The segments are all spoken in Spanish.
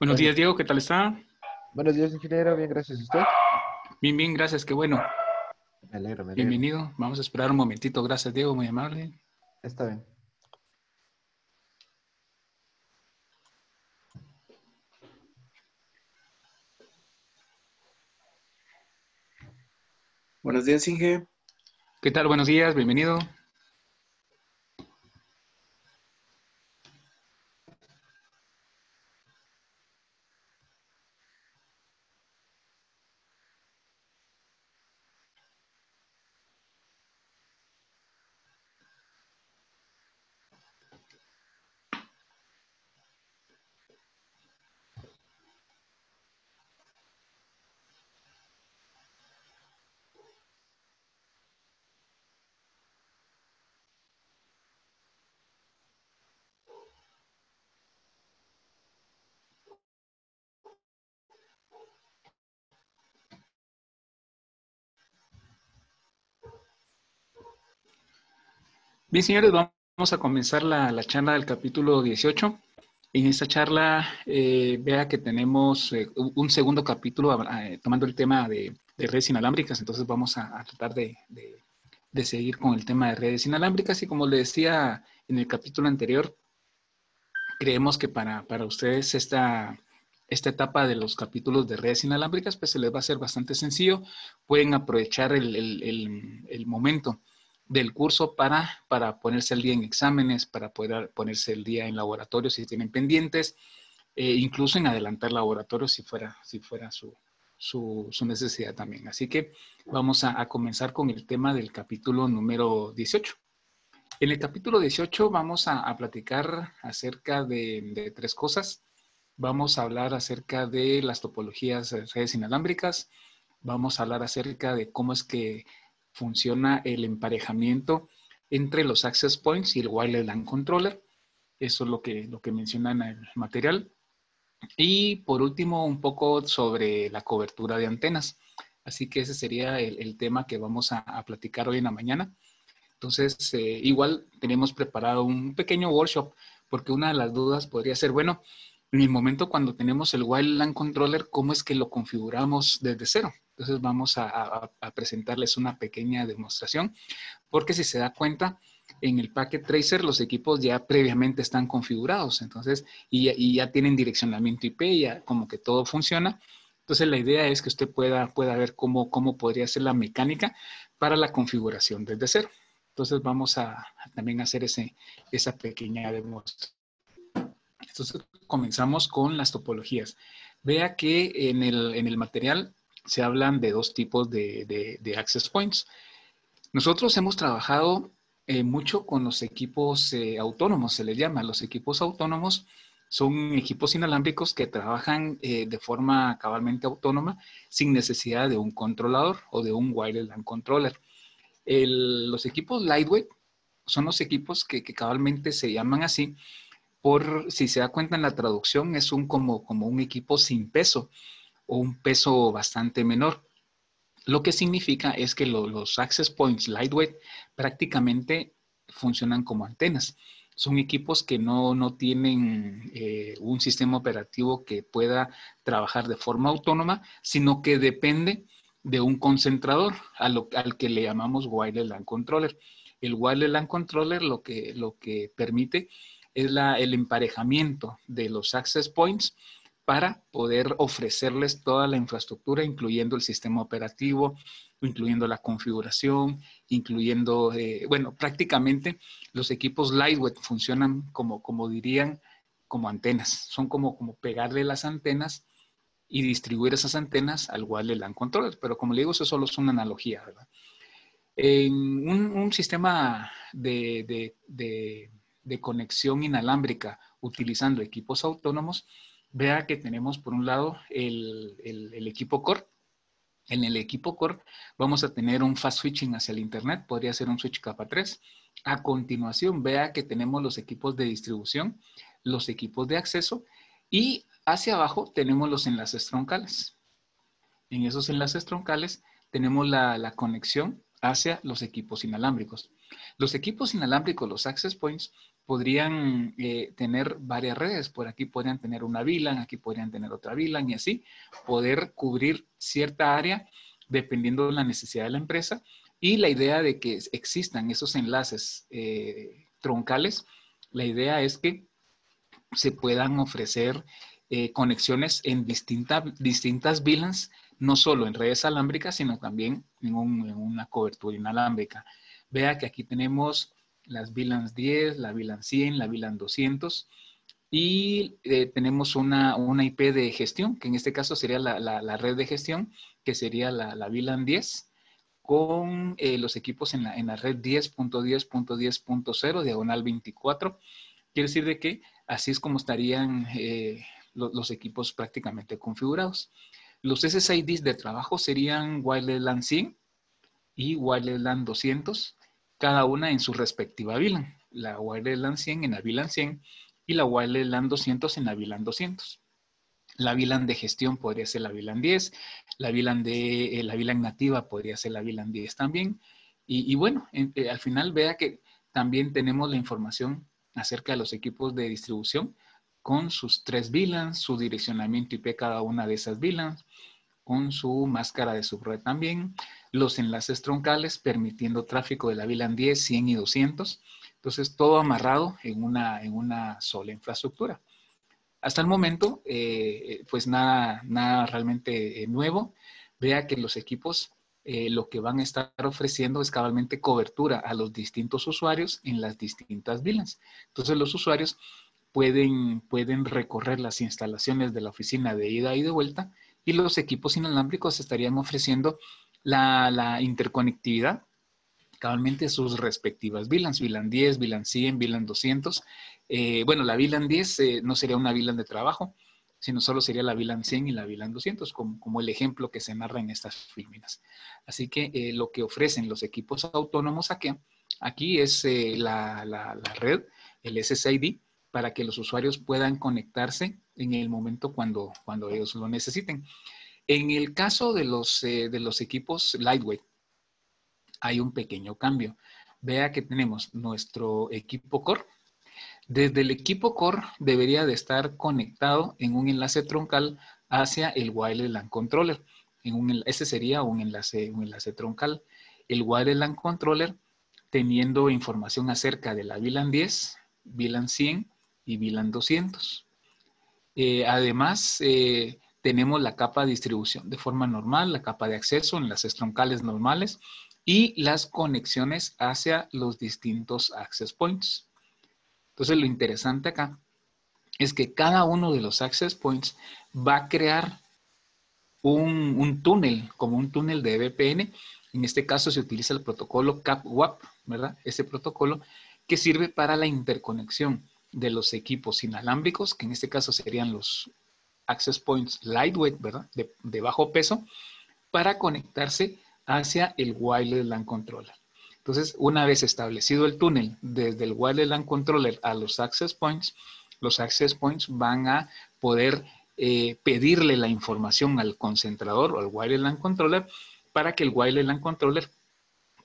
Buenos días, Diego, ¿qué tal está? Buenos días, ingeniero, bien, gracias a usted. Bien, bien, gracias, qué bueno. Me alegro, me alegro. Bienvenido. Vamos a esperar un momentito. Gracias, Diego, muy amable. Está bien. Buenos días, Inge. ¿Qué tal? Buenos días, bienvenido. Bien, señores, vamos a comenzar la, la charla del capítulo 18. En esta charla, eh, vea que tenemos eh, un segundo capítulo eh, tomando el tema de, de, redes inalámbricas, entonces vamos a, tratar de, seguir con el tema de redes inalámbricas. Y como le decía en el capítulo anterior, creemos que para, para ustedes esta, esta etapa de los capítulos de redes inalámbricas, pues se les va a ser bastante sencillo, pueden aprovechar el, el momento del curso para, para ponerse al día en exámenes, para poder ponerse el día en laboratorios si tienen pendientes, eh, incluso en adelantar laboratorios si fuera, si fuera su, su, necesidad también. Así que vamos a, comenzar con el tema del capítulo número 18. En el capítulo 18 vamos a, platicar acerca de, de, tres cosas. Vamos a hablar acerca de las topologías de redes inalámbricas. Vamos a hablar acerca de cómo es que funciona el emparejamiento entre los access points y el wireless LAN controller. Eso es lo que, lo que menciona en el material. Y por último, un poco sobre la cobertura de antenas. Así que ese sería el, tema que vamos a, platicar hoy en la mañana. Entonces, eh, igual tenemos preparado un pequeño workshop, porque una de las dudas podría ser, bueno, en el momento cuando tenemos el wireless LAN controller, ¿cómo es que lo configuramos desde cero? Entonces vamos a, presentarles una pequeña demostración, porque si se da cuenta, en el Packet Tracer los equipos ya previamente están configurados, entonces, y, y, ya tienen direccionamiento IP, ya como que todo funciona. Entonces la idea es que usted pueda, pueda ver cómo, cómo podría ser la mecánica para la configuración desde cero. Entonces vamos a, a también hacer ese, esa pequeña demostración. Entonces comenzamos con las topologías. Vea que en el, en el material se hablan de dos tipos de, de, access points. Nosotros hemos trabajado eh, mucho con los equipos eh, autónomos, se les llama. Los equipos autónomos son equipos inalámbricos que trabajan eh, de forma cabalmente autónoma sin necesidad de un controlador o de un wireless controller. Los equipos lightweight son los equipos que, que, cabalmente se llaman así por, si se da cuenta en la traducción, es un como, como un equipo sin peso o un peso bastante menor. Lo que significa es que lo, los access points lightweight prácticamente funcionan como antenas. Son equipos que no, no tienen eh, un sistema operativo que pueda trabajar de forma autónoma, sino que depende de un concentrador al que le llamamos wireless LAN controller. El wireless LAN controller lo que, lo que permite es la, el emparejamiento de los access points para poder ofrecerles toda la infraestructura, incluyendo el sistema operativo, incluyendo la configuración, incluyendo, eh, bueno, prácticamente los equipos Lightweight funcionan como, como dirían, como antenas. Son como, como pegarle las antenas y distribuir esas antenas al wireless LAN controller. Pero como le digo, eso solo es una analogía, ¿verdad? En un, sistema de, de, de conexión inalámbrica utilizando equipos autónomos, vea que tenemos por un lado el, el, equipo core. En el equipo core vamos a tener un fast switching hacia el internet, podría ser un switch capa 3. A continuación, vea que tenemos los equipos de distribución, los equipos de acceso y hacia abajo tenemos los enlaces troncales. En esos enlaces troncales tenemos la, la conexión hacia los equipos inalámbricos. Los equipos inalámbricos, los access points, podrían eh, tener varias redes. Por aquí podrían tener una VLAN, aquí podrían tener otra VLAN y así poder cubrir cierta área dependiendo de la necesidad de la empresa. Y la idea de que existan esos enlaces eh, troncales, la idea es que se puedan ofrecer eh, conexiones en distintas VLANs, no solo en redes alámbricas, sino también en una cobertura inalámbrica. Vea que aquí tenemos las VLANs 10, la VLAN 100, la VLAN 200 y eh, tenemos una, IP de gestión, que en este caso sería la, red de gestión, que sería la, la VLAN 10 con eh, los equipos en la, en la red 10.10.10.0, diagonal 24. Quiere decir de que así es como estarían eh, los, equipos prácticamente configurados. Los SSIDs de trabajo serían Wireless LAN 100 y Wireless LAN 200 cada una en su respectiva VLAN. La Wireless LAN 100 en la VLAN 100 y la Wireless LAN 200 en la VLAN 200. La VLAN de gestión podría ser la VLAN 10, la VLAN, de, eh, la VLAN nativa podría ser la VLAN 10 también. Y, bueno, eh, al final vea que también tenemos la información acerca de los equipos de distribución con sus tres VLANs, su direccionamiento IP cada una de esas VLANs, con su máscara de subred también, los enlaces troncales permitiendo tráfico de la VLAN 10, 100 y 200. Entonces, todo amarrado en una, en una sola infraestructura. Hasta el momento, eh, pues nada, nada realmente eh, nuevo. Vea que los equipos eh, lo que van a estar ofreciendo es cabalmente cobertura a los distintos usuarios en las distintas VLANs. Entonces, los usuarios pueden, pueden recorrer las instalaciones de la oficina de ida y de vuelta y los equipos inalámbricos estarían ofreciendo la, interconectividad cabalmente sus respectivas VLANs, VLAN 10, VLAN 100, VLAN 200. bueno, la VLAN 10 eh, no sería una VLAN de trabajo, sino solo sería la VLAN 100 y la VLAN 200, como, el ejemplo que se narra en estas filminas. Así que eh, lo que ofrecen los equipos autónomos aquí, aquí es eh, la, red, el SSID, para que los usuarios puedan conectarse en el momento cuando ellos lo necesiten. En el caso de los, eh, de los equipos lightweight, hay un pequeño cambio. Vea que tenemos nuestro equipo core. Desde el equipo core debería de estar conectado en un enlace troncal hacia el wireless controller. Ese sería un enlace, un enlace troncal. El wireless controller teniendo información acerca de la VLAN 10, VLAN 100 y VLAN 200. Eh, además, eh, tenemos la capa de distribución de forma normal, la capa de acceso en las estroncales normales y las conexiones hacia los distintos access points. Entonces, lo interesante acá es que cada uno de los access points va a crear un, un túnel, como un túnel de VPN. En este caso se utiliza el protocolo CAP-WAP, ¿verdad? Ese protocolo que sirve para la interconexión de los equipos inalámbricos, que en este caso serían los access points lightweight, ¿verdad? De, bajo peso, para conectarse hacia el wireless LAN controller. Entonces, una vez establecido el túnel desde el wireless LAN controller a los access points, los access points van a poder eh, pedirle la información al concentrador o al wireless LAN controller para que el wireless LAN controller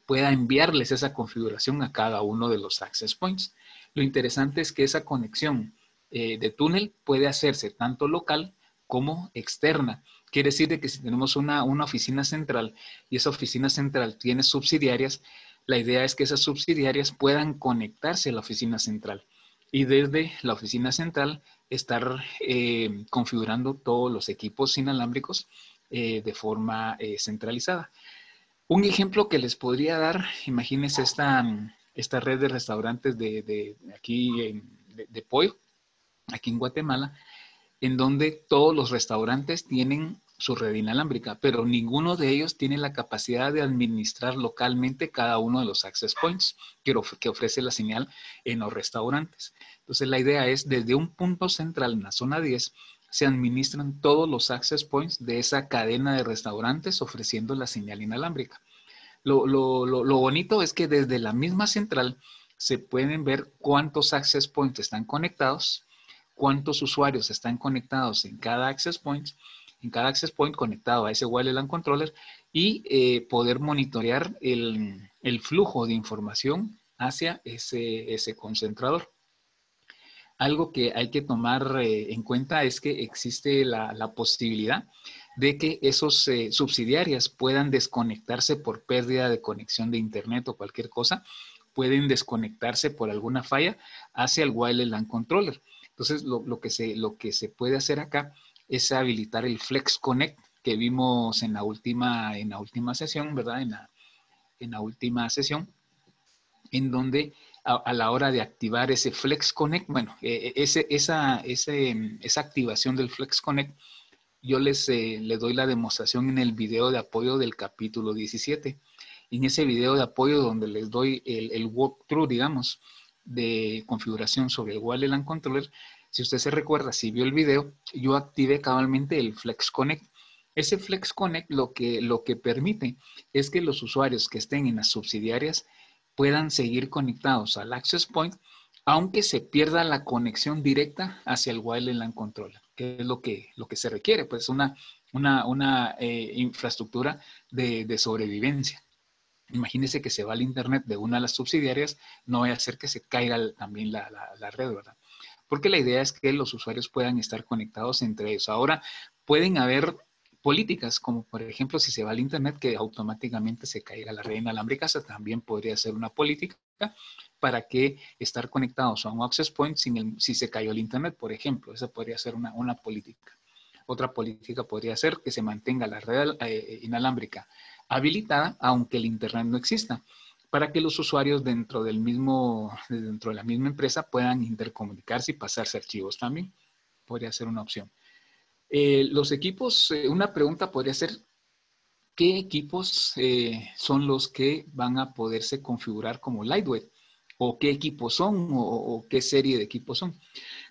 pueda enviarles esa configuración a cada uno de los access points. Lo interesante es que esa conexión eh, de túnel puede hacerse tanto local como externa. Quiere decir que si tenemos una, oficina central y esa oficina central tiene subsidiarias, la idea es que esas subsidiarias puedan conectarse a la oficina central y desde la oficina central estar eh, configurando todos los equipos inalámbricos eh, de forma centralizada. Un ejemplo que les podría dar, imagínense esta, esta red de restaurantes de, aquí de, pollo, aquí en Guatemala, en donde todos los restaurantes tienen su red inalámbrica, pero ninguno de ellos tiene la capacidad de administrar localmente cada uno de los access points que, ofrece la señal en los restaurantes. Entonces la idea es desde un punto central en la zona 10 se administran todos los access points de esa cadena de restaurantes ofreciendo la señal inalámbrica. Lo, bonito es que desde la misma central se pueden ver cuántos access points están conectados, cuántos usuarios están conectados en cada access point en cada access point conectado a ese wireless LAN controller y eh, poder monitorear el, flujo de información hacia ese, concentrador. Algo que hay que tomar eh, en cuenta es que existe la, posibilidad de que esos eh, subsidiarias puedan desconectarse por pérdida de conexión de internet o cualquier cosa, pueden desconectarse por alguna falla hacia el wireless LAN controller. Entonces, lo, que, se, lo que se puede hacer acá es habilitar el Flex Connect que vimos en la última, en la última sesión, ¿verdad? En la, en la última sesión, en donde a, la hora de activar ese Flex Connect, bueno, e, e, ese, esa, esa activación del Flex Connect, yo les, eh, doy la demostración en el video de apoyo del capítulo 17. En ese video de apoyo donde les doy el, el walkthrough, digamos, de configuración sobre el WLAN Controller, si usted se recuerda, si vio el video, yo activé cabalmente el Flex Connect. Ese Flex Connect lo que, lo que permite es que los usuarios que estén en las subsidiarias puedan seguir conectados al Access Point, aunque se pierda la conexión directa hacia el Wireless LAN Controller, que es lo que, lo que se requiere, pues una, una, eh, infraestructura de, sobrevivencia. Imagínese que se va al Internet de una de las subsidiarias, no vaya a hacer que se caiga también la, red, ¿verdad? porque la idea es que los usuarios puedan estar conectados entre ellos. Ahora, pueden haber políticas, como por ejemplo, si se va al Internet, que automáticamente se caiga la red inalámbrica, esa también podría ser una política para que estar conectados a un access point si se cayó el Internet, por ejemplo. Esa podría ser una, una política. Otra política podría ser que se mantenga la red eh, inalámbrica habilitada, aunque el Internet no exista para que los usuarios dentro del mismo, dentro de la misma empresa puedan intercomunicarse y pasarse archivos también. Podría ser una opción. Eh, los equipos, eh, una pregunta podría ser, ¿qué equipos eh, son los que van a poderse configurar como Lightweight? ¿O qué equipos son? O, qué serie de equipos son?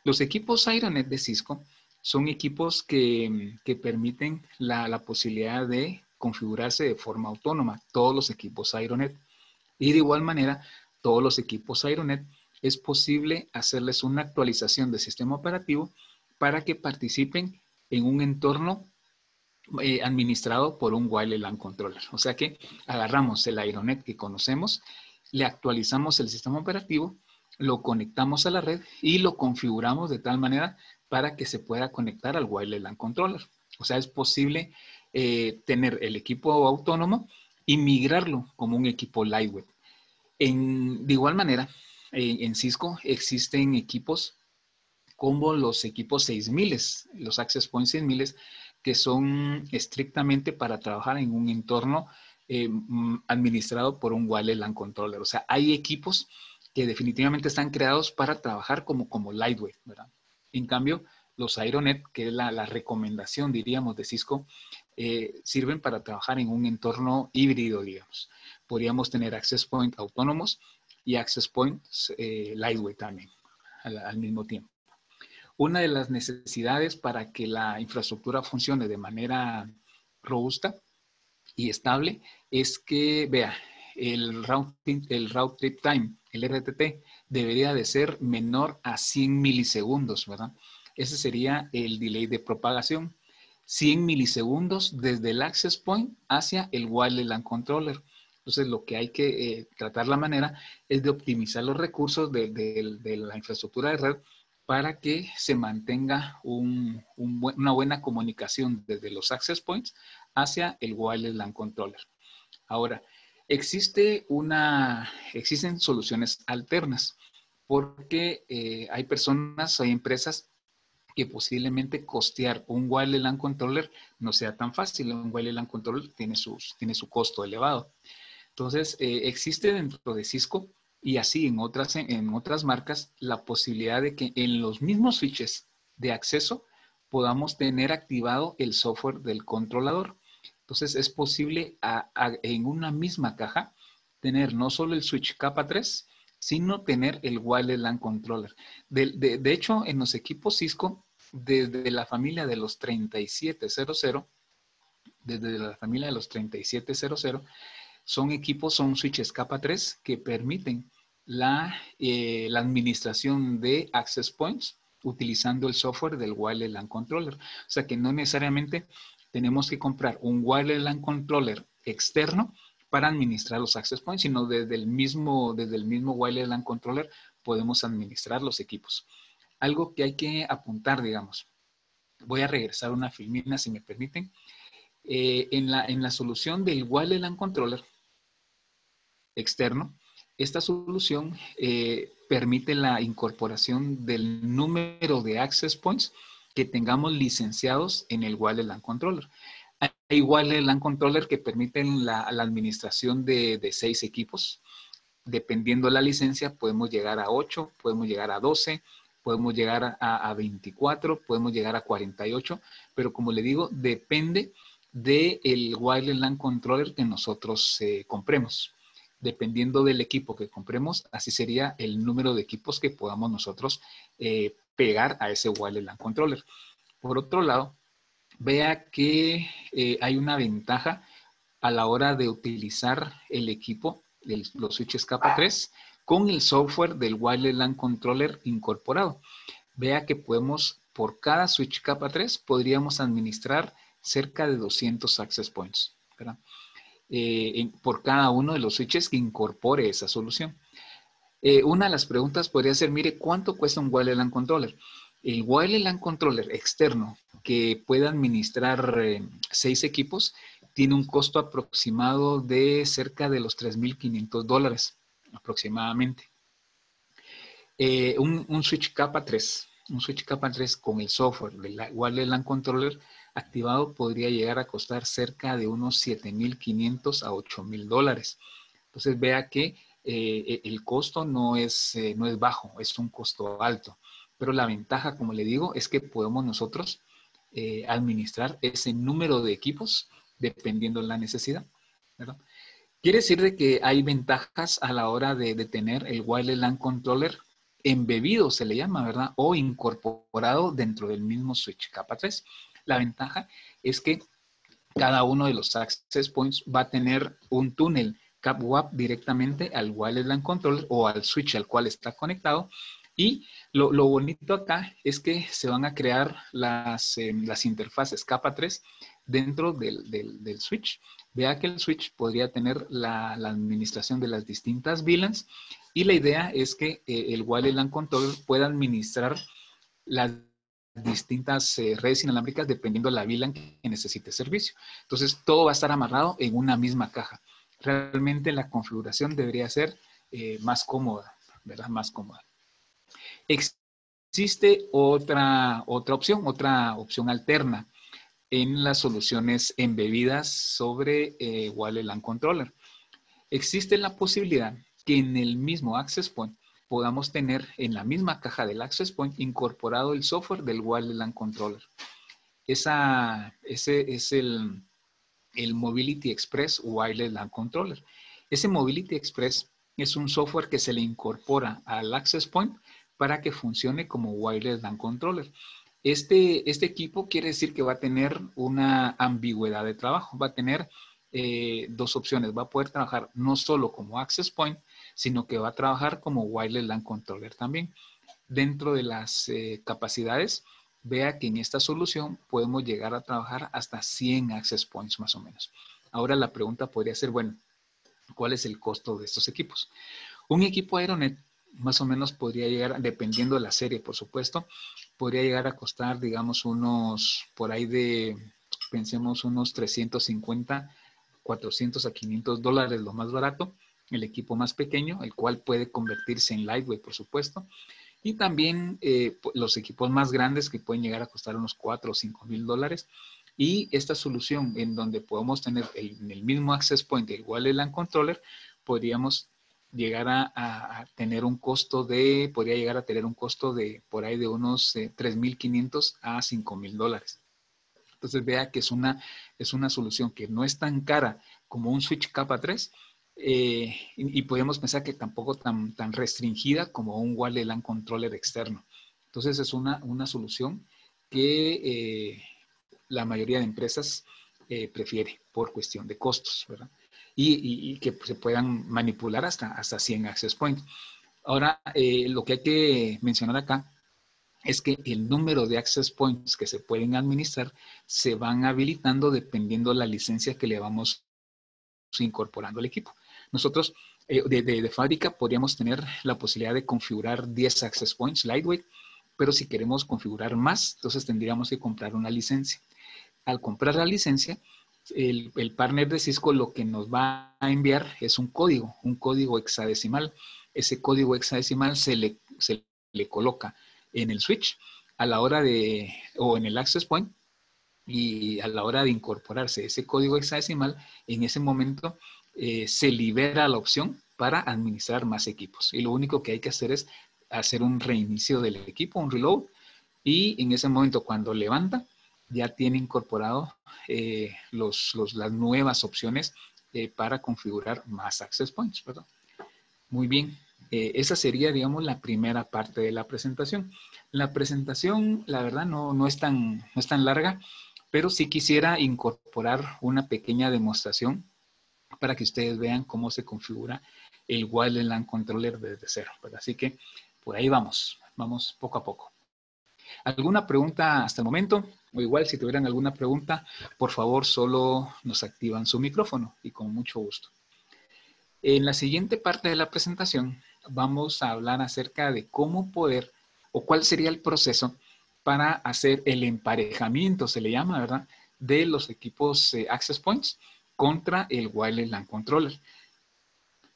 Los equipos Ironet de Cisco son equipos que, permiten la, la posibilidad de configurarse de forma autónoma. Todos los equipos Ironet. Y de igual manera, todos los equipos Aeronet es posible hacerles una actualización del sistema operativo para que participen en un entorno eh, administrado por un wireless LAN controller. O sea que agarramos el Aeronet que conocemos, le actualizamos el sistema operativo, lo conectamos a la red y lo configuramos de tal manera para que se pueda conectar al wireless LAN controller. O sea, es posible eh, tener el equipo autónomo y migrarlo como un equipo lightweight. En, de igual manera, en, Cisco existen equipos como los equipos 6000, los Access Point 6000, que son estrictamente para trabajar en un entorno eh, mm, administrado por un wireless LAN controller. O sea, hay equipos que definitivamente están creados para trabajar como, como lightweight. En cambio, los Aeronet, que es la recomendación, diríamos, de Cisco, eh, sirven para trabajar en un entorno híbrido, digamos. Podríamos tener access point autónomos y access points eh, lightweight también al, mismo tiempo. Una de las necesidades para que la infraestructura funcione de manera robusta y estable es que, vea, el routing, el route trip time, el RTT, debería de ser menor a 100 milisegundos, ¿verdad? Ese sería el delay de propagación. 100 milisegundos desde el access point hacia el wireless LAN controller. Entonces, lo que hay que eh, tratar la manera es de optimizar los recursos de, la infraestructura de red para que se mantenga una buena comunicación desde los access points hacia el wireless LAN controller. Ahora, existen soluciones alternas porque eh, hay personas, hay empresas que posiblemente costear un wireless LAN controller no sea tan fácil. Un wireless LAN controller tiene, sus, tiene su costo elevado. Entonces, eh, existe dentro de Cisco y así en otras, en otras marcas la posibilidad de que en los mismos switches de acceso podamos tener activado el software del controlador. Entonces, es posible en una misma caja tener no solo el switch capa 3, sino tener el wireless LAN controller. De, de, hecho, en los equipos Cisco, desde la familia de los 3700, desde la familia de los 3700, son equipos, son switches capa 3 que permiten la, eh, la administración de access points utilizando el software del Wireless LAN Controller. O sea que no necesariamente tenemos que comprar un Wireless LAN Controller externo para administrar los access points, sino desde el mismo, desde el mismo Wireless LAN Controller podemos administrar los equipos. Algo que hay que apuntar, digamos. Voy a regresar una filmina, si me permiten. Eh, en, la, en la solución del Wireless LAN Controller externo, esta solución eh, permite la incorporación del número de access points que tengamos licenciados en el Wireless LAN Controller. Hay Wireless LAN Controller que permiten la, administración de, seis equipos. Dependiendo de la licencia, podemos llegar a 8, podemos llegar a 12, podemos llegar a, 24, podemos llegar a 48, pero como le digo, depende del de Wireless LAN Controller que nosotros eh, compremos dependiendo del equipo que compremos, así sería el número de equipos que podamos nosotros eh, pegar a ese wireless LAN controller. Por otro lado, vea que eh, hay una ventaja a la hora de utilizar el equipo, los switches capa 3, con el software del wireless LAN controller incorporado. Vea que podemos, por cada switch capa 3, podríamos administrar cerca de 200 access points. ¿verdad? Eh, por cada uno de los switches que incorpore esa solución. Eh, una de las preguntas podría ser, mire, ¿cuánto cuesta un wireless LAN controller? El wireless LAN controller externo que pueda administrar eh, seis equipos tiene un costo aproximado de cerca de los 3.500 dólares aproximadamente. un, un, switch capa 3, un switch capa 3 con el software del wireless LAN controller activado podría llegar a costar cerca de unos 7.500 a 8.000 dólares. Entonces vea que eh, el costo no es, eh, no es bajo, es un costo alto. Pero la ventaja, como le digo, es que podemos nosotros eh, administrar ese número de equipos dependiendo de la necesidad. Quiere decir de que hay ventajas a la hora de, de tener el Wireless LAN Controller embebido, se le llama, ¿verdad? O incorporado dentro del mismo switch capa 3. La ventaja es que cada uno de los access points va a tener un túnel CapWAP directamente al wireless LAN controller o al switch al cual está conectado. Y lo, bonito acá es que se van a crear las, eh, interfaces capa 3 dentro del, switch. Vea que el switch podría tener la, administración de las distintas VLANs y la idea es que eh, el wireless LAN controller pueda administrar las distintas eh, redes inalámbricas dependiendo de la VLAN que necesite servicio. Entonces, todo va a estar amarrado en una misma caja. Realmente la configuración debería ser más cómoda, ¿verdad? Más cómoda. Existe otra, otra opción, otra opción alterna en las soluciones embebidas sobre eh, Wireless LAN Controller. Existe la posibilidad que en el mismo Access Point podamos tener en la misma caja del Access Point incorporado el software del Wireless LAN Controller. Esa, ese es el, el Mobility Express Wireless LAN Controller. Ese Mobility Express es un software que se le incorpora al Access Point para que funcione como Wireless LAN Controller. Este, este equipo quiere decir que va a tener una ambigüedad de trabajo, va a tener eh, dos opciones, va a poder trabajar no solo como Access Point, sino que va a trabajar como Wireless LAN Controller también. Dentro de las eh, capacidades, vea que en esta solución podemos llegar a trabajar hasta 100 access points más o menos. Ahora la pregunta podría ser, bueno, ¿cuál es el costo de estos equipos? Un equipo Aeronet más o menos podría llegar, dependiendo de la serie, por supuesto, podría llegar a costar, digamos, unos, por ahí de, pensemos, unos 350, 400 a 500 dólares, lo más barato el equipo más pequeño, el cual puede convertirse en lightweight, por supuesto. Y también eh, los equipos más grandes que pueden llegar a costar unos 4 o 5 mil dólares. Y esta solución en donde podemos tener el, el mismo access point, igual el LAN controller, podríamos llegar a, tener un costo de, podría llegar a tener un costo de por ahí de unos eh, 3.500 a 5.000 dólares. Entonces vea que es una, es una solución que no es tan cara como un switch capa 3, eh, y, podemos pensar que tampoco tan, tan restringida como un wireless LAN controller externo. Entonces es una, una solución que eh, la mayoría de empresas eh, prefiere por cuestión de costos, ¿verdad? Y, que se puedan manipular hasta, hasta 100 access points. Ahora, lo que hay que mencionar acá es que el número de access points que se pueden administrar se van habilitando dependiendo de la licencia que le vamos incorporando al equipo. Nosotros eh, de, fábrica podríamos tener la posibilidad de configurar 10 access points lightweight, pero si queremos configurar más, entonces tendríamos que comprar una licencia. Al comprar la licencia, el, partner de Cisco lo que nos va a enviar es un código, un código hexadecimal. Ese código hexadecimal se le, coloca en el switch a la hora de, o en el access point, y a la hora de incorporarse ese código hexadecimal, en ese momento eh, se libera la opción para administrar más equipos. Y lo único que hay que hacer es hacer un reinicio del equipo, un reload, y en ese momento cuando levanta, ya tiene incorporado eh, los, las nuevas opciones eh, para configurar más access points. Muy bien, esa sería, digamos, la primera parte de la presentación. La presentación, la verdad, no, no, es, tan, no es tan larga pero sí quisiera incorporar una pequeña demostración para que ustedes vean cómo se configura el LAN Controller desde cero. Así que por ahí vamos, vamos poco a poco. ¿Alguna pregunta hasta el momento? O igual, si tuvieran alguna pregunta, por favor, solo nos activan su micrófono y con mucho gusto. En la siguiente parte de la presentación vamos a hablar acerca de cómo poder o cuál sería el proceso para hacer el emparejamiento, se le llama, ¿verdad? De los equipos eh, Access Points contra el Wireless LAN Controller.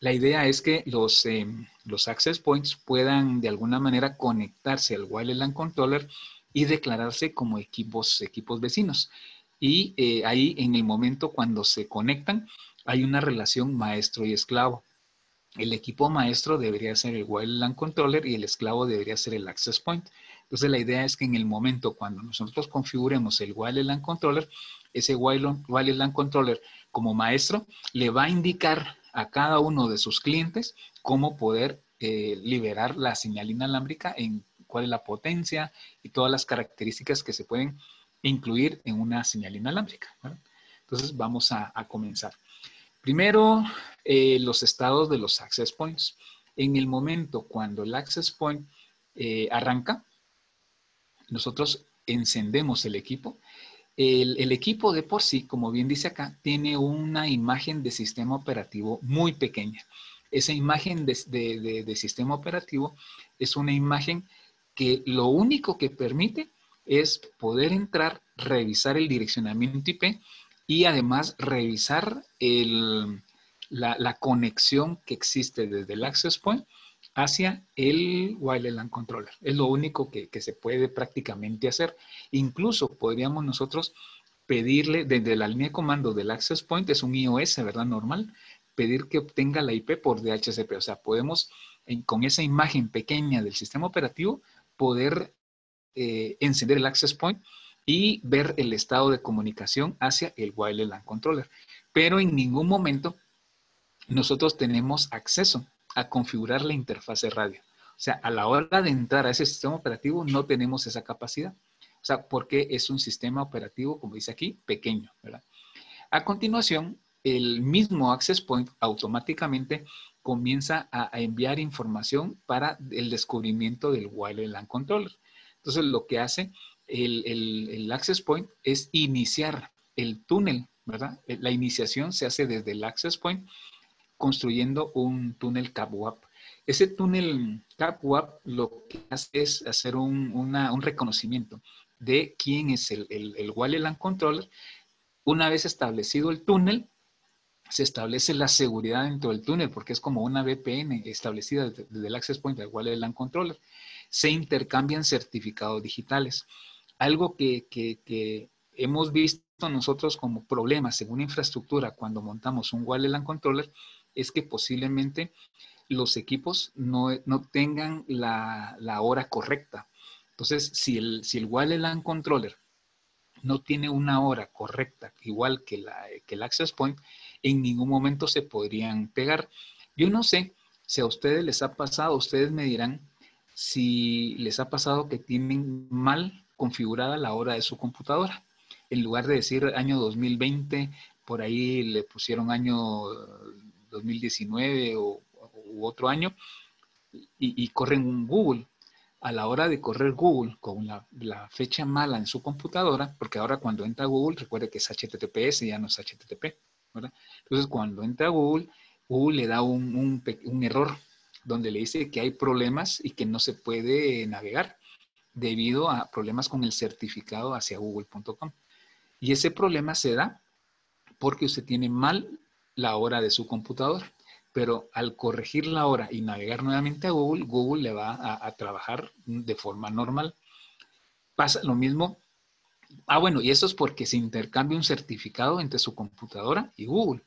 La idea es que los, eh, los Access Points puedan de alguna manera conectarse al Wireless LAN Controller y declararse como equipos, equipos vecinos. Y eh, ahí en el momento cuando se conectan hay una relación maestro y esclavo. El equipo maestro debería ser el LAN Controller y el esclavo debería ser el Access Point. Entonces la idea es que en el momento cuando nosotros configuremos el LAN Controller, ese LAN Controller como maestro le va a indicar a cada uno de sus clientes cómo poder eh, liberar la señal inalámbrica, en cuál es la potencia y todas las características que se pueden incluir en una señal inalámbrica. Entonces vamos a, comenzar. Primero, eh, los estados de los access points. En el momento cuando el access point eh, arranca, nosotros encendemos el equipo. El, equipo de por sí, como bien dice acá, tiene una imagen de sistema operativo muy pequeña. Esa imagen de, sistema operativo es una imagen que lo único que permite es poder entrar, revisar el direccionamiento IP y además revisar la, conexión que existe desde el access point hacia el Wireless LAN Controller. Es lo único que, se puede prácticamente hacer. Incluso podríamos nosotros pedirle desde la línea de comando del Access Point, es un iOS, ¿verdad? Normal, pedir que obtenga la IP por DHCP. O sea, podemos con esa imagen pequeña del sistema operativo poder eh, encender el Access Point y ver el estado de comunicación hacia el Wireless LAN Controller. Pero en ningún momento nosotros tenemos acceso a configurar la interfase radio. O sea, a la hora de entrar a ese sistema operativo no tenemos esa capacidad. O sea, porque es un sistema operativo, como dice aquí, pequeño, ¿verdad? A continuación, el mismo Access Point automáticamente comienza a, enviar información para el descubrimiento del Wireless LAN Controller. Entonces, lo que hace el, el Access Point es iniciar el túnel, ¿verdad? La iniciación se hace desde el Access Point construyendo un túnel CapWAP. Ese túnel CapWAP lo que hace es hacer un, reconocimiento de quién es el, el, el Controller. Una vez establecido el túnel, se establece la seguridad dentro del túnel, porque es como una VPN establecida desde, el Access Point del Wallet LAN Controller. Se intercambian certificados digitales. Algo que, que, hemos visto nosotros como problemas según infraestructura cuando montamos un Wallet LAN Controller es que posiblemente los equipos no, tengan la, hora correcta. Entonces, si el, si el LAN Controller no tiene una hora correcta, igual que, la, que el Access Point, en ningún momento se podrían pegar. Yo no sé si a ustedes les ha pasado, ustedes me dirán si les ha pasado que tienen mal configurada la hora de su computadora. En lugar de decir año 2020, por ahí le pusieron año 2019 o, u otro año y, corren Google. a la hora de correr Google con la, fecha mala en su computadora, porque ahora cuando entra Google, recuerde que es HTTPS, ya no es HTTP, Entonces, cuando entra a Google, Google le da un, un error donde le dice que hay problemas y que no se puede navegar debido a problemas con el certificado hacia google.com. Y ese problema se da porque usted tiene mal la hora de su computador. Pero al corregir la hora y navegar nuevamente a Google, Google le va a, trabajar de forma normal. Pasa lo mismo. Ah, bueno, y eso es porque se intercambia un certificado entre su computadora y Google.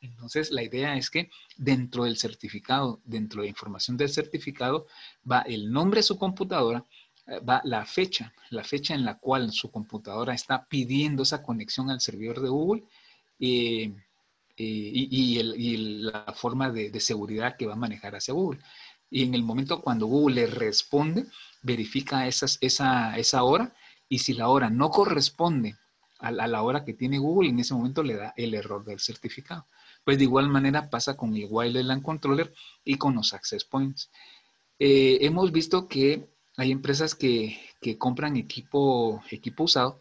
Entonces, la idea es que dentro del certificado, dentro de información del certificado, va el nombre de su computadora, eh, va la fecha, la fecha en la cual su computadora está pidiendo esa conexión al servidor de Google eh, y, la forma de, seguridad que va a manejar hacia Google. Y en el momento cuando Google le responde, verifica esas, esa, esa hora y si la hora no corresponde a la, hora que tiene Google, en ese momento le da el error del certificado. Pues de igual manera pasa con el LAN Controller y con los Access Points. Eh, hemos visto que hay empresas que, compran equipo, equipo usado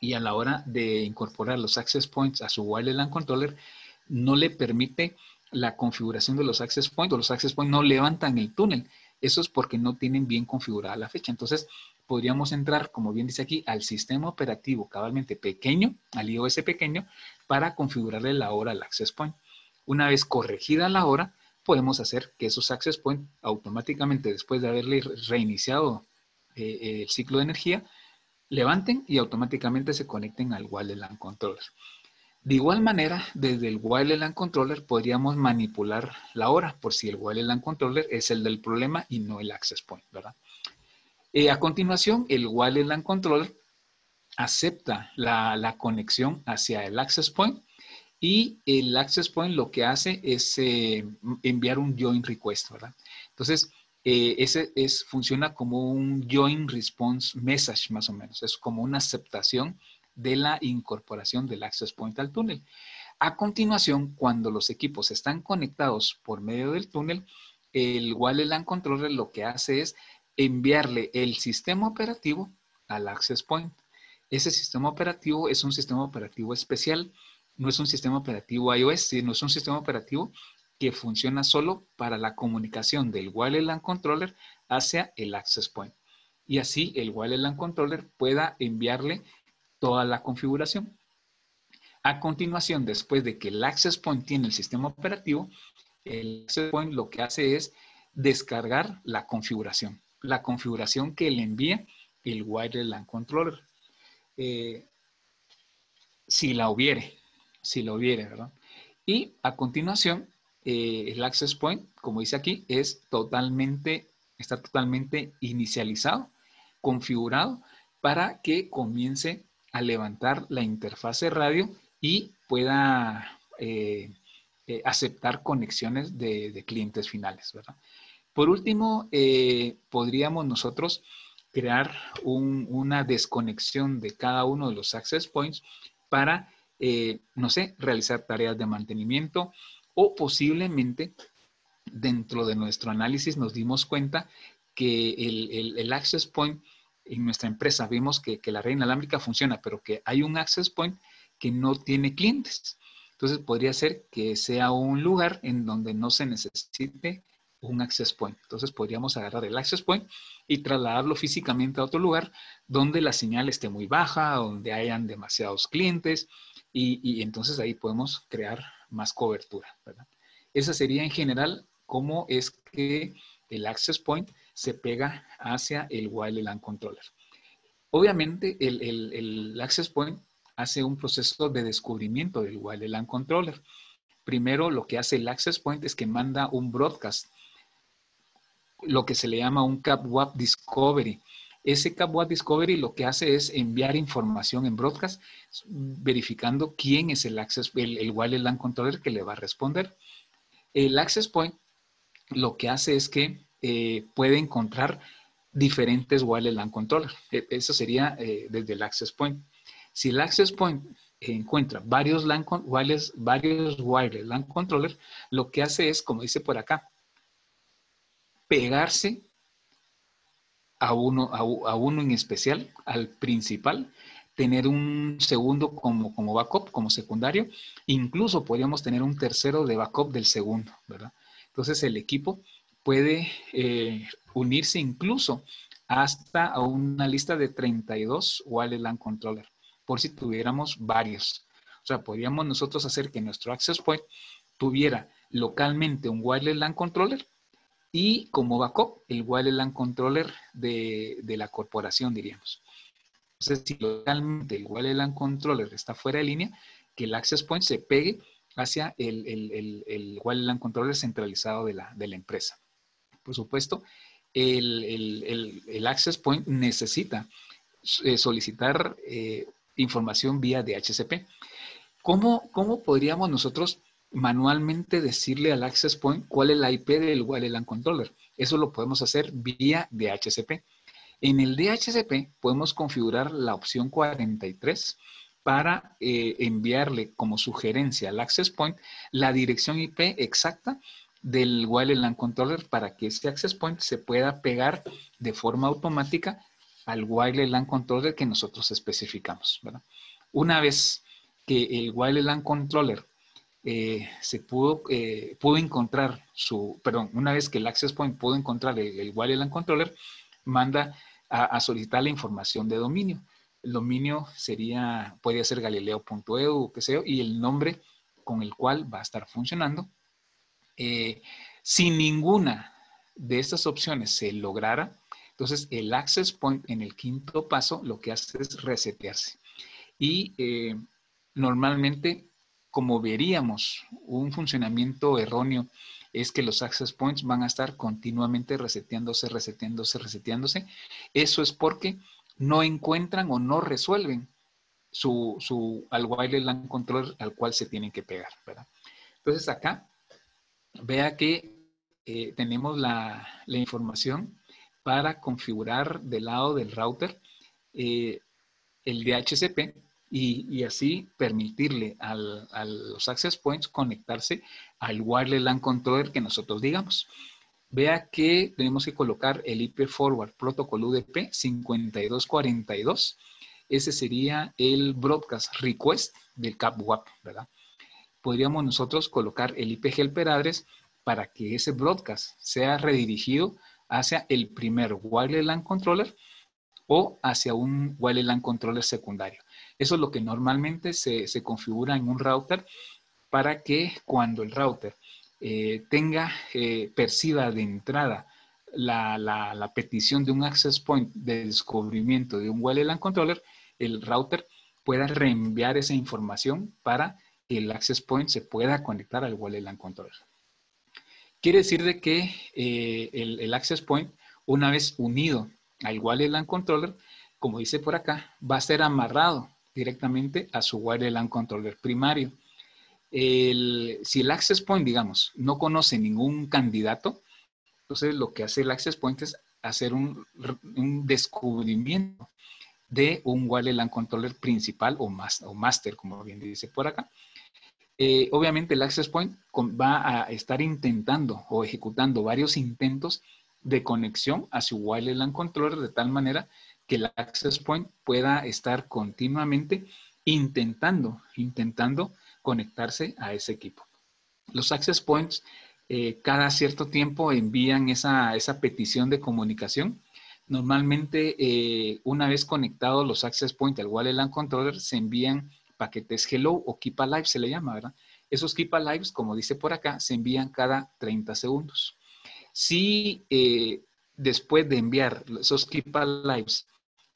y a la hora de incorporar los access points a su LAN controller, no le permite la configuración de los access points o los access points no levantan el túnel. Eso es porque no tienen bien configurada la fecha. Entonces, podríamos entrar, como bien dice aquí, al sistema operativo cabalmente pequeño, al iOS pequeño, para configurarle la hora al access point. Una vez corregida la hora, podemos hacer que esos access points automáticamente, después de haberle reiniciado eh, el ciclo de energía, levanten y automáticamente se conecten al LAN Controller. De igual manera, desde el LAN Controller podríamos manipular la hora por si el LAN Controller es el del problema y no el Access Point, ¿verdad? Eh, a continuación, el Wireless LAN Controller acepta la, conexión hacia el Access Point y el Access Point lo que hace es eh, enviar un join request, ¿verdad? Entonces, eh, ese es, funciona como un join response message, más o menos. Es como una aceptación de la incorporación del access point al túnel. A continuación, cuando los equipos están conectados por medio del túnel, el Wireless LAN Controller lo que hace es enviarle el sistema operativo al access point. Ese sistema operativo es un sistema operativo especial, no es un sistema operativo iOS, sino es un sistema operativo que funciona solo para la comunicación del Wireless LAN Controller hacia el Access Point. Y así el Wireless LAN Controller pueda enviarle toda la configuración. A continuación, después de que el Access Point tiene el sistema operativo, el Access Point lo que hace es descargar la configuración, la configuración que le envía el Wireless LAN Controller. Eh, si la hubiere, si la hubiere, ¿verdad? Y a continuación, eh, el access point, como dice aquí, es totalmente, está totalmente inicializado, configurado para que comience a levantar la interfase radio y pueda eh, aceptar conexiones de, clientes finales, Por último, podríamos nosotros crear una desconexión de cada uno de los access points para, no sé, realizar tareas de mantenimiento, o posiblemente dentro de nuestro análisis nos dimos cuenta que el, access point en nuestra empresa vimos que, la red inalámbrica funciona, pero que hay un access point que no tiene clientes. Entonces podría ser que sea un lugar en donde no se necesite un access point. Entonces podríamos agarrar el access point y trasladarlo físicamente a otro lugar donde la señal esté muy baja, donde hayan demasiados clientes y, y entonces ahí podemos crear más cobertura. Esa sería en general cómo es que el access point se pega hacia el wireless LAN controller. Obviamente, el, access point hace un proceso de descubrimiento del wireless LAN controller. Primero, lo que hace el access point es que manda un broadcast, lo que se le llama un CapWAP Discovery. Ese CapWAP Discovery lo que hace es enviar información en broadcast verificando quién es el access, el, el wireless LAN controller que le va a responder. El access point lo que hace es que eh, puede encontrar diferentes wireless LAN controller. E, eso sería eh, desde el access point. Si el access point encuentra varios, LAN wireless, varios wireless LAN controller, lo que hace es, como dice por acá, pegarse a uno, a, uno en especial, al principal, tener un segundo como, como backup, como secundario, incluso podríamos tener un tercero de backup del segundo, ¿verdad? Entonces el equipo puede eh, unirse incluso hasta a una lista de 32 wireless LAN controller, por si tuviéramos varios. O sea, podríamos nosotros hacer que nuestro access point tuviera localmente un wireless LAN controller y como backup el wireless LAN controller de, la corporación, diríamos. Entonces, si localmente el wireless LAN controller está fuera de línea, que el access point se pegue hacia el, el, el, wireless LAN controller centralizado de la, de la empresa. Por supuesto, el, access point necesita eh, solicitar eh, información vía DHCP. ¿Cómo, ¿Cómo podríamos nosotros manualmente decirle al access point cuál es la IP del WLAN controller. Eso lo podemos hacer vía DHCP. En el DHCP podemos configurar la opción 43 para eh, enviarle como sugerencia al access point la dirección IP exacta del WLAN controller para que ese access point se pueda pegar de forma automática al WLAN controller que nosotros especificamos. Una vez que el WLAN controller eh, se pudo, eh, pudo encontrar su, perdón, una vez que el access point pudo encontrar el, el WLAN controller, manda a, solicitar la información de dominio. El dominio sería, podría ser galileo.edu qué sé y el nombre con el cual va a estar funcionando. Eh, si ninguna de estas opciones se lograra, entonces el access point en el quinto paso lo que hace es resetearse. Y normalmente como veríamos un funcionamiento erróneo, es que los access points van a estar continuamente reseteándose, reseteándose, reseteándose. Eso es porque no encuentran o no resuelven su, su al wireless control al cual se tienen que pegar, Entonces acá, vea que eh, tenemos la, información para configurar del lado del router eh, el DHCP y, así permitirle a los access points conectarse al wireless LAN controller que nosotros digamos. Vea que tenemos que colocar el IP Forward Protocol UDP 5242. Ese sería el broadcast request del CapWAP, ¿verdad? Podríamos nosotros colocar el IP Helper Address para que ese broadcast sea redirigido hacia el primer wireless LAN controller o hacia un wireless LAN controller secundario. Eso es lo que normalmente se, configura en un router para que cuando el router eh, tenga, eh, perciba de entrada la, petición de un access point de descubrimiento de un WLAN controller, el router pueda reenviar esa información para que el access point se pueda conectar al WLAN controller. Quiere decir de que eh, el, el, access point, una vez unido al WLAN controller, como dice por acá, va a ser amarrado directamente a su wireless LAN controller primario. si el access point, digamos, no conoce ningún candidato, entonces lo que hace el access point es hacer un, descubrimiento de un wireless LAN controller principal o, o master, como bien dice por acá. Eh, obviamente el access point va a estar intentando o ejecutando varios intentos de conexión a su wireless LAN controller de tal manera que el access point pueda estar continuamente intentando, intentando conectarse a ese equipo. Los access points eh, cada cierto tiempo envían esa, petición de comunicación. Normalmente, eh, una vez conectados los access points al WLAN controller, se envían paquetes hello o keep alive, se le llama, ¿verdad? Esos keep alive, como dice por acá, se envían cada 30 segundos. Si eh, después de enviar esos keep alive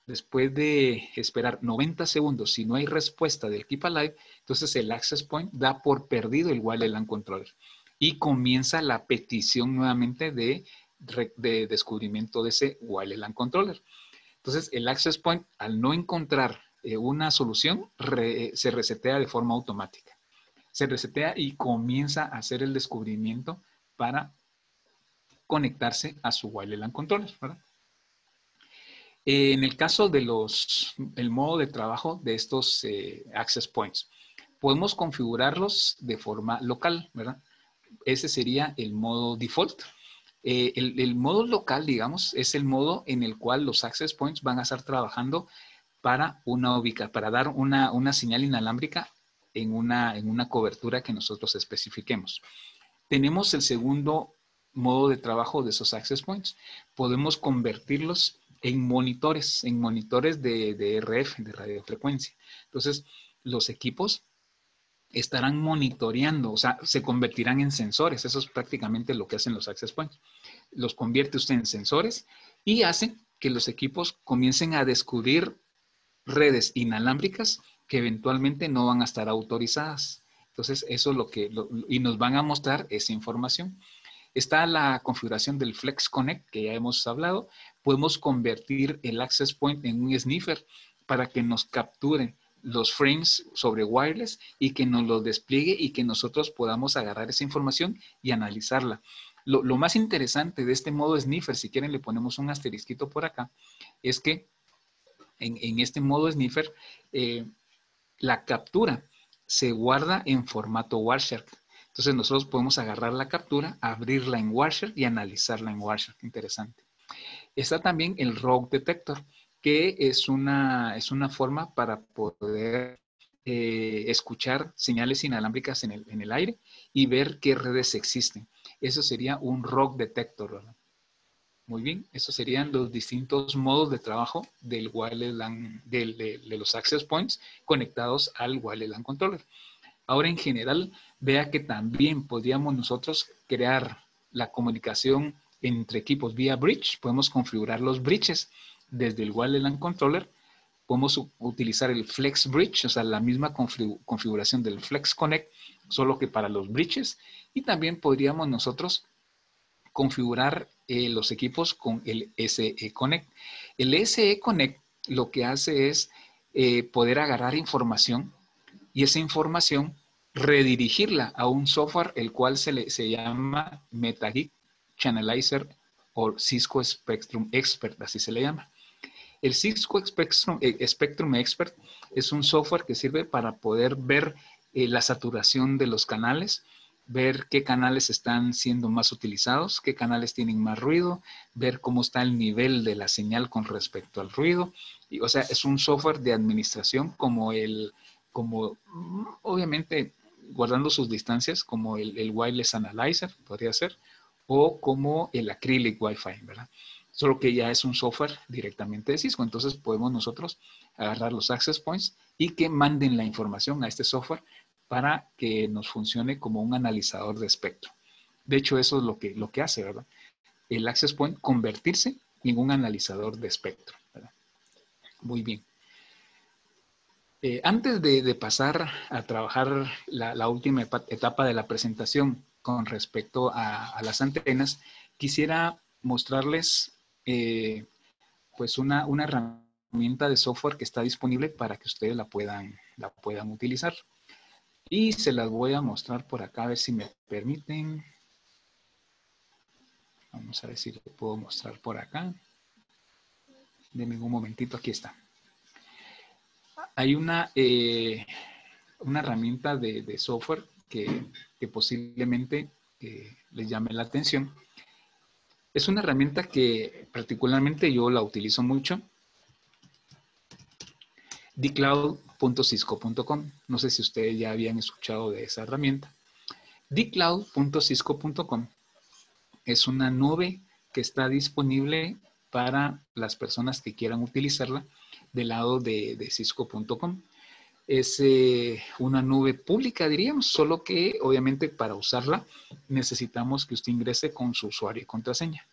después de esperar 90 segundos, si no hay respuesta del Keep Alive, entonces el Access Point da por perdido el WLAN Controller y comienza la petición nuevamente de, descubrimiento de ese WLAN Controller. Entonces el Access Point, al no encontrar eh, una solución, se resetea de forma automática. Se resetea y comienza a hacer el descubrimiento para conectarse a su WLAN Controller, ¿verdad? En el caso de los, el modo de trabajo de estos eh, access points, podemos configurarlos de forma local, ¿verdad? Ese sería el modo default. Eh, el, modo local, digamos, es el modo en el cual los access points van a estar trabajando para una ubica, para dar una, una señal inalámbrica en una, en una cobertura que nosotros especifiquemos. Tenemos el segundo modo de trabajo de esos access points. Podemos convertirlos en monitores, en monitores de, RF, de radiofrecuencia. Entonces, los equipos estarán monitoreando, o sea, se convertirán en sensores. Eso es prácticamente lo que hacen los access points. Los convierte usted en sensores y hacen que los equipos comiencen a descubrir redes inalámbricas que eventualmente no van a estar autorizadas. Entonces, eso es lo que, y nos van a mostrar esa información. Está la configuración del Flex Connect, que ya hemos hablado. Podemos convertir el access point en un sniffer para que nos capture los frames sobre wireless y que nos los despliegue y que nosotros podamos agarrar esa información y analizarla. Lo, más interesante de este modo sniffer, si quieren le ponemos un asterisquito por acá, es que en, este modo sniffer, eh, la captura se guarda en formato Wireshark. Entonces nosotros podemos agarrar la captura, abrirla en Wireshark y analizarla en Wireshark. Interesante. Está también el Rogue Detector, que es una, es una forma para poder eh, escuchar señales inalámbricas en el, en el, aire y ver qué redes existen. Eso sería un Rogue Detector. Muy bien, esos serían los distintos modos de trabajo del wireless LAN, de, los access points conectados al wireless LAN controller. Ahora, en general, vea que también podríamos nosotros crear la comunicación entre equipos vía bridge. Podemos configurar los bridges desde el wireless LAN controller. Podemos utilizar el Flex Bridge, o sea, la misma configuración del Flex Connect, solo que para los bridges. Y también podríamos nosotros configurar eh, los equipos con el SE Connect. El SE Connect lo que hace es eh, poder agarrar información y esa información redirigirla a un software el cual se, le, se llama MetaGeek Channelizer o Cisco Spectrum Expert, así se le llama. El Cisco Spectrum, eh, Spectrum Expert es un software que sirve para poder ver la saturación de los canales, ver qué canales están siendo más utilizados, qué canales tienen más ruido, ver cómo está el nivel de la señal con respecto al ruido. O sea, es un software de administración como el, como obviamente guardando sus distancias, como el Wireless Analyzer, podría ser, o como el Acrylic Wi-Fi, ¿verdad? Solo que ya es un software directamente de Cisco. Entonces podemos nosotros agarrar los access points y que manden la información a este software para que nos funcione como un analizador de espectro. De hecho, eso es lo que, lo que hace, ¿verdad? El access point convertirse en un analizador de espectro. ¿verdad? Muy bien. Eh, antes de, pasar a trabajar la, última etapa de la presentación con respecto a, las antenas, quisiera mostrarles eh, pues una, herramienta de software que está disponible para que ustedes la puedan, la puedan utilizar. Y se las voy a mostrar por acá, a ver si me permiten. Vamos a ver si puedo mostrar por acá. Denme un momentito, aquí está. Hay una, eh, una herramienta de, software que, posiblemente eh, les llame la atención. Es una herramienta que particularmente yo la utilizo mucho dcloud.cisco.com. No sé si ustedes ya habían escuchado de esa herramienta. dcloud.cisco.com es una nube que está disponible para las personas que quieran utilizarla del lado de, cisco.com. Es eh, una nube pública, diríamos, solo que obviamente para usarla necesitamos que usted ingrese con su usuario y contraseña.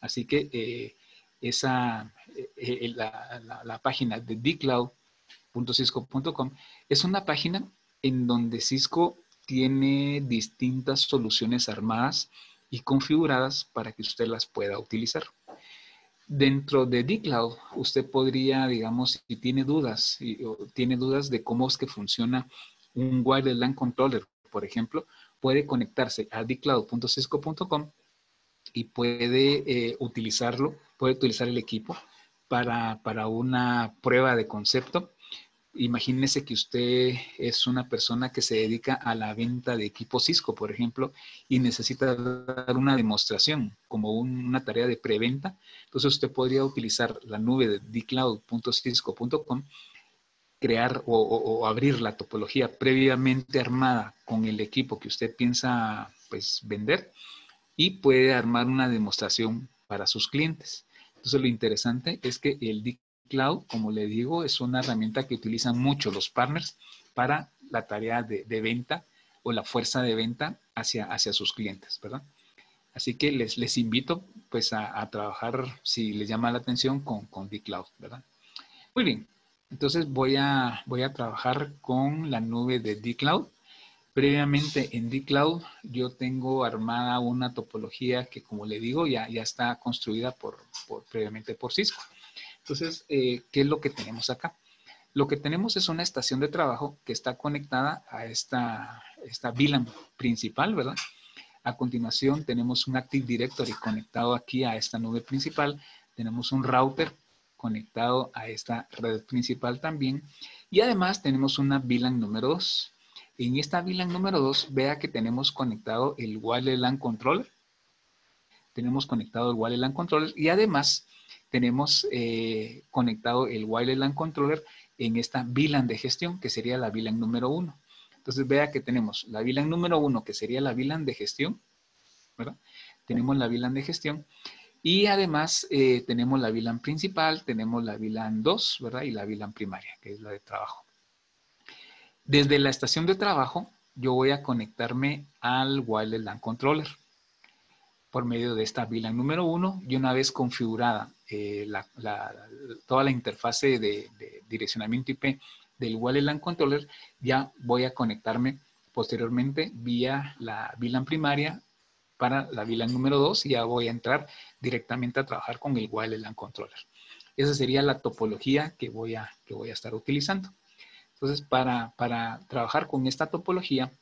Así que eh, esa, eh, eh, la, página de dcloud.cisco.com es una página en donde Cisco tiene distintas soluciones armadas y configuradas para que usted las pueda utilizar. Dentro de dcloud, usted podría, digamos, si tiene dudas, si, tiene dudas de cómo es que funciona un wireless LAN controller, por ejemplo, puede conectarse a dcloud.cisco.com y puede eh, utilizarlo, puede utilizar el equipo para, una prueba de concepto imagínese que usted es una persona que se dedica a la venta de equipo Cisco, por ejemplo, y necesita dar una demostración como una tarea de preventa. Entonces usted podría utilizar la nube de dcloud.cisco.com, crear o, abrir la topología previamente armada con el equipo que usted piensa pues, vender y puede armar una demostración para sus clientes. Entonces lo interesante es que el Cloud, como le digo, es una herramienta que utilizan mucho los partners para la tarea de, venta o la fuerza de venta hacia, hacia sus clientes, ¿verdad? Así que les, invito pues a, trabajar, si les llama la atención, con, con Cloud, ¿verdad? Muy bien, entonces voy a, voy a trabajar con la nube de D-Cloud. Previamente en D-Cloud yo tengo armada una topología que, como le digo, ya, ya está construida por, por previamente por Cisco. Entonces, eh, ¿qué es lo que tenemos acá? Lo que tenemos es una estación de trabajo que está conectada a esta, esta VLAN principal, ¿verdad? A continuación tenemos un Active Directory conectado aquí a esta nube principal. Tenemos un router conectado a esta red principal también. Y además tenemos una VLAN número 2. En esta VLAN número 2, vea que tenemos conectado el Wireless LAN Controller. Tenemos conectado el Wireless LAN Controller y además tenemos eh, conectado el Wireless LAN Controller en esta VLAN de gestión, que sería la VLAN número uno. Entonces vea que tenemos la VLAN número uno, que sería la VLAN de gestión, ¿verdad? Tenemos la VLAN de gestión y además eh, tenemos la VLAN principal, tenemos la VLAN 2, ¿verdad? Y la VLAN primaria, que es la de trabajo. Desde la estación de trabajo, yo voy a conectarme al Wireless LAN Controller por medio de esta VLAN número uno y una vez configurada eh, toda la interfase de, direccionamiento IP del WLAN Controller, ya voy a conectarme posteriormente vía la VLAN primaria para la VLAN número 2 y ya voy a entrar directamente a trabajar con el WLAN Controller. Esa sería la topología que voy a, que voy a estar utilizando. Entonces, para, para trabajar con esta topología,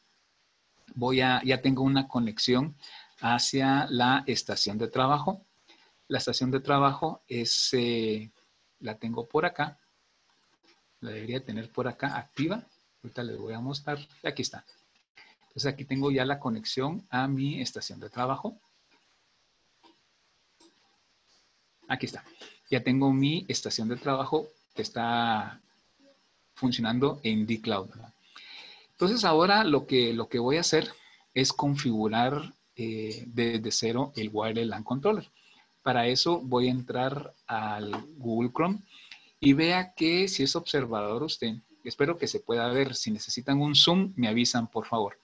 voy a, ya tengo una conexión hacia la estación de trabajo. La estación de trabajo es, eh, la tengo por acá. La debería tener por acá activa. Ahorita les voy a mostrar. Aquí está. Entonces aquí tengo ya la conexión a mi estación de trabajo. Aquí está. Ya tengo mi estación de trabajo que está funcionando en dCloud. Entonces ahora lo que, lo que voy a hacer es configurar eh, desde cero el Wireless LAN Controller. Para eso voy a entrar al Google Chrome y vea que si es observador usted, espero que se pueda ver, si necesitan un zoom me avisan por favor.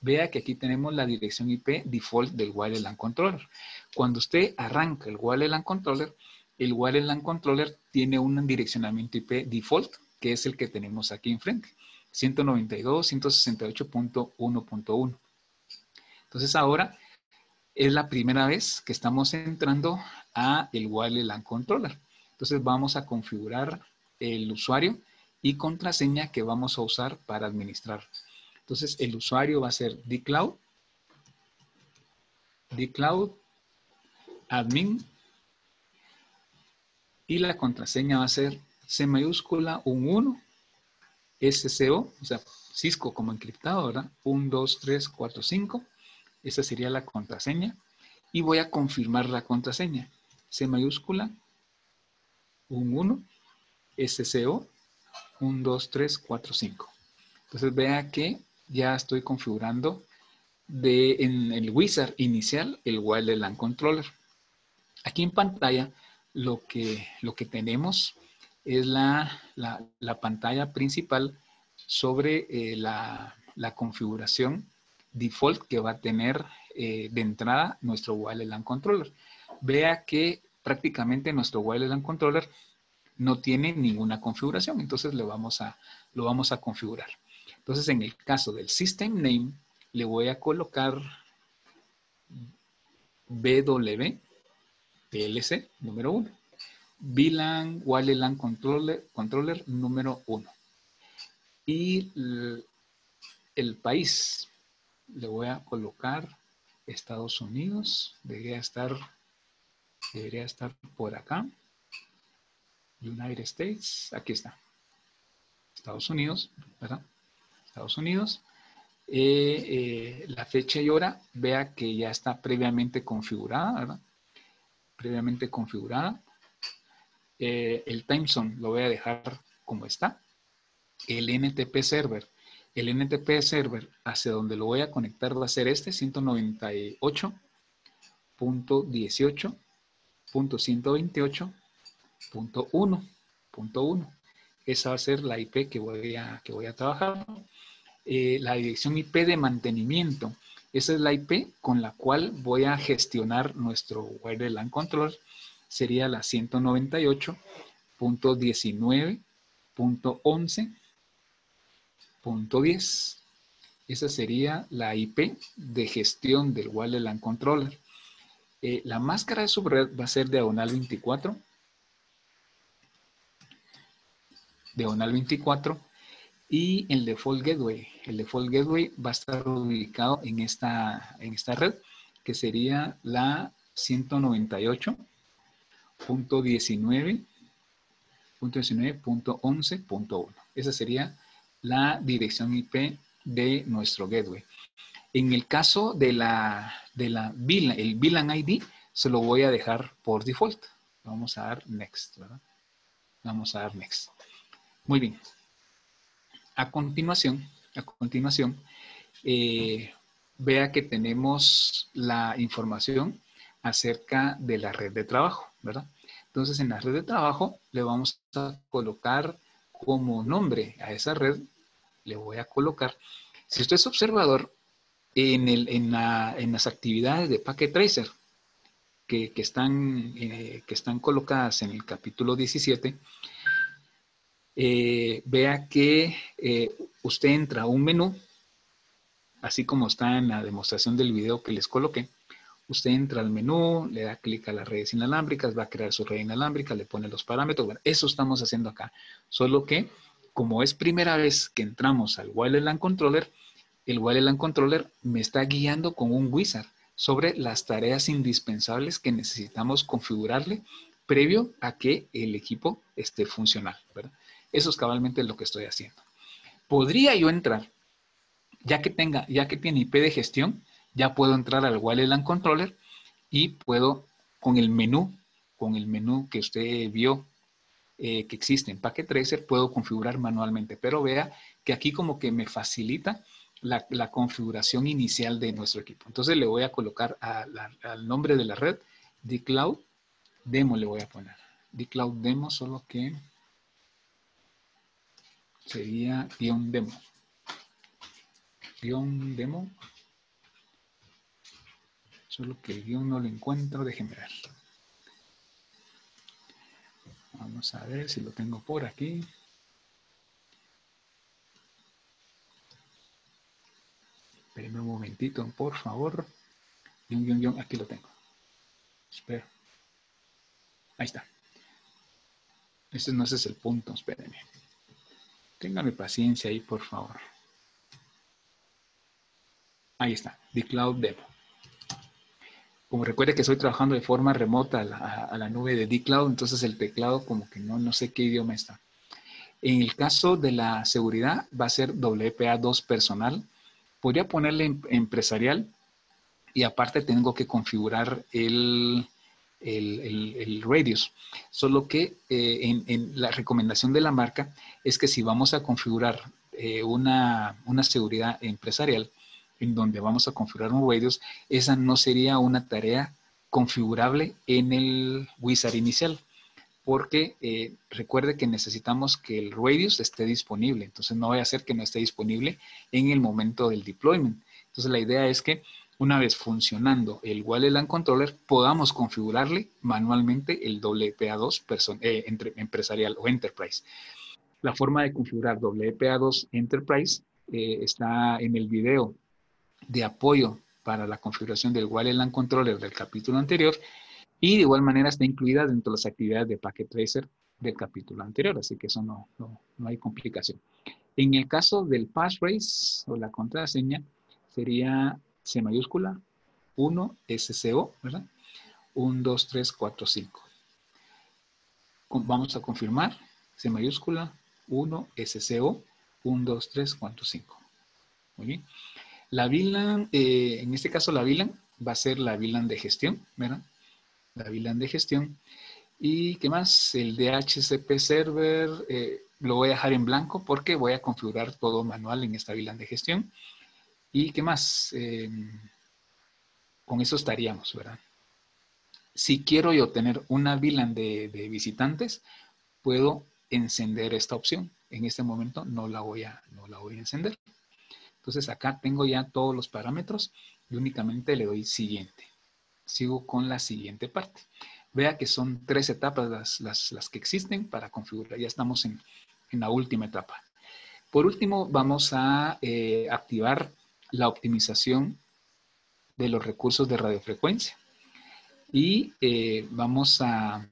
Vea que aquí tenemos la dirección IP default del Wireless LAN Controller. Cuando usted arranca el Wireless LAN Controller, el Wireless LAN Controller tiene un direccionamiento IP default, que es el que tenemos aquí enfrente, 192.168.1.1. Entonces ahora es la primera vez que estamos entrando a el Wireless LAN Controller. Entonces vamos a configurar el usuario y contraseña que vamos a usar para administrar. Entonces el usuario va a ser dcloud, dcloud admin y la contraseña va a ser C mayúscula, un 1, SCO, o sea, Cisco como encriptado, ¿verdad? 1, 2, 3, 4, 5 esa sería la contraseña. Y voy a confirmar la contraseña. C mayúscula, un 1, SCO, 1, 2, 3, 4, 5. Entonces vea que ya estoy configurando de, en el wizard inicial el Wireless LAN Controller. Aquí en pantalla lo que, lo que tenemos es la, la, pantalla principal sobre eh, la, la configuración default que va a tener eh, de entrada nuestro LAN Controller. Vea que prácticamente nuestro LAN Controller no tiene ninguna configuración, entonces le vamos a, lo vamos a configurar. Entonces, en el caso del System Name, le voy a colocar BW PLC número 1. VLAN Wireless LAN Controller, Controller número 1. Y el país le voy a colocar Estados Unidos, debería estar, debería estar por acá. United States, aquí está. Estados Unidos, ¿verdad? Estados Unidos. Eh, eh, la fecha y hora, vea que ya está previamente configurada, ¿verdad? Previamente configurada. Eh, el time zone lo voy a dejar como está. El NTP server. El NTP server hacia donde lo voy a conectar va a ser este, 198.18.128.1.1. Esa va a ser la IP que voy a, que voy a trabajar. Eh, la dirección IP de mantenimiento. Esa es la IP con la cual voy a gestionar nuestro wireless LAN controller. Sería la 198.19.11.10. Esa sería la IP de gestión del wireless LAN controller. Eh, la máscara de subred va a ser diagonal 24 diagonal 24 y el default gateway. El default gateway va a estar ubicado en esta, en esta red que sería la 198.19.11.1. Esa sería la dirección IP de nuestro gateway. En el caso de la, de la VLAN, el VLAN ID, se lo voy a dejar por default. Vamos a dar next, ¿verdad? Vamos a dar next. Muy bien. A continuación, a continuación, eh, vea que tenemos la información acerca de la red de trabajo, ¿verdad? Entonces, en la red de trabajo le vamos a colocar como nombre a esa red, le voy a colocar, si usted es observador, en, las actividades de Packet Tracer que, están, eh, están colocadas en el capítulo 17, eh, vea que eh, usted entra a un menú, así como está en la demostración del video que les coloqué. Usted entra al menú, le da clic a las redes inalámbricas, va a crear su red inalámbrica, le pone los parámetros. Eso estamos haciendo acá. Solo que, como es primera vez que entramos al LAN Controller, el LAN Controller me está guiando con un wizard sobre las tareas indispensables que necesitamos configurarle previo a que el equipo esté funcional. ¿verdad? Eso es cabalmente lo que estoy haciendo. Podría yo entrar, ya que tenga, ya que tiene IP de gestión, ya puedo entrar al LAN Controller y puedo con el menú, con el menú que usted vio eh, que existe en Packet Tracer, puedo configurar manualmente. Pero vea que aquí como que me facilita la, configuración inicial de nuestro equipo. Entonces le voy a colocar al nombre de la red, dcloud demo le voy a poner. dcloud demo, solo que sería guion demo. Guión demo. Solo que el guion no lo encuentro, déjenme ver. Vamos a ver si lo tengo por aquí. Espérenme un momentito, por favor. Guión, guion, guion, aquí lo tengo. Espero. Ahí está. Este no es el punto, espérenme. Téngame paciencia ahí, por favor. Ahí está, The Cloud Demo. Como recuerde que estoy trabajando de forma remota a la, nube de D-Cloud, entonces el teclado como que no, no sé qué idioma está. En el caso de la seguridad va a ser WPA2 personal. Podría ponerle em, empresarial y aparte tengo que configurar el, el, radius. Solo que eh, en, la recomendación de la marca es que si vamos a configurar eh, una, seguridad empresarial en donde vamos a configurar un radius, esa no sería una tarea configurable en el wizard inicial porque eh, recuerde que necesitamos que el radius esté disponible. Entonces no vaya a ser que no esté disponible en el momento del deployment. Entonces la idea es que una vez funcionando el Wireless Controller, podamos configurarle manualmente el WPA2 eh, empresarial o Enterprise. La forma de configurar WPA2 Enterprise eh, está en el video de apoyo para la configuración del Wireless Controller del capítulo anterior y de igual manera está incluida dentro de las actividades de Packet Tracer del capítulo anterior, así que eso no, no, no hay complicación. En el caso del passphrase o la contraseña, sería C mayúscula, 1 SCO, ¿verdad? 1, 2, 3, 4, 5. Vamos a confirmar, C mayúscula, 1 SCO, 1, 2, 3, 4, 5. Muy bien. La VLAN, eh, en este caso la VLAN va a ser la VLAN de gestión, ¿verdad? La VLAN de gestión. ¿Y qué más? El DHCP server eh, lo voy a dejar en blanco porque voy a configurar todo manual en esta VLAN de gestión. ¿Y qué más? Eh, con eso estaríamos, ¿verdad? Si quiero yo tener una VLAN de, de visitantes, puedo encender esta opción. En este momento no la voy a, no la voy a encender. Entonces acá tengo ya todos los parámetros y únicamente le doy siguiente. Sigo con la siguiente parte. Vea que son tres etapas las, que existen para configurar. Ya estamos en, la última etapa. Por último, vamos a eh, activar la optimización de los recursos de radiofrecuencia. Y eh, vamos a,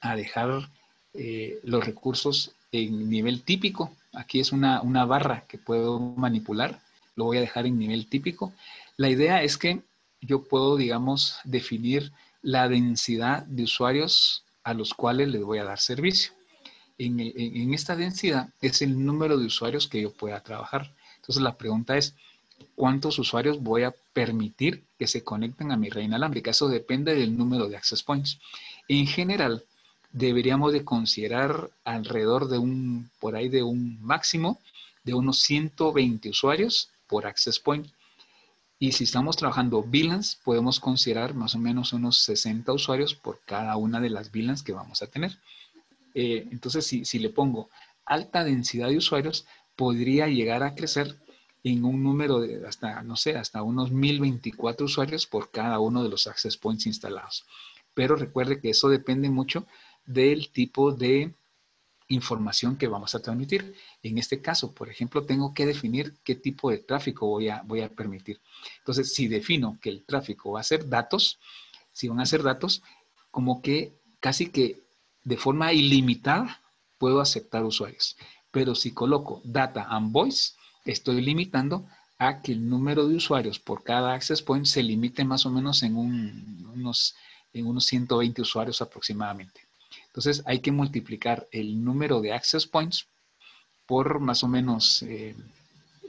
a dejar eh, los recursos en nivel típico. Aquí es una, una barra que puedo manipular. Lo voy a dejar en nivel típico. La idea es que yo puedo, digamos, definir la densidad de usuarios a los cuales les voy a dar servicio. En, en, esta densidad es el número de usuarios que yo pueda trabajar. Entonces la pregunta es, ¿cuántos usuarios voy a permitir que se conecten a mi red inalámbrica? Eso depende del número de access points. En general, deberíamos de considerar alrededor de un, por ahí de un máximo de unos 120 usuarios por access point. Y si estamos trabajando VLANs, podemos considerar más o menos unos 60 usuarios por cada una de las VLANs que vamos a tener. Eh, entonces, si, si le pongo alta densidad de usuarios, podría llegar a crecer en un número de hasta, no sé, hasta unos 1024 usuarios por cada uno de los access points instalados. Pero recuerde que eso depende mucho del tipo de información que vamos a transmitir. En este caso, por ejemplo, tengo que definir qué tipo de tráfico voy a, voy a permitir. Entonces, si defino que el tráfico va a ser datos, si van a ser datos, como que casi que de forma ilimitada puedo aceptar usuarios. Pero si coloco data and voice, estoy limitando a que el número de usuarios por cada access point se limite más o menos en, unos, en unos 120 usuarios aproximadamente. Entonces hay que multiplicar el número de access points por más o menos eh,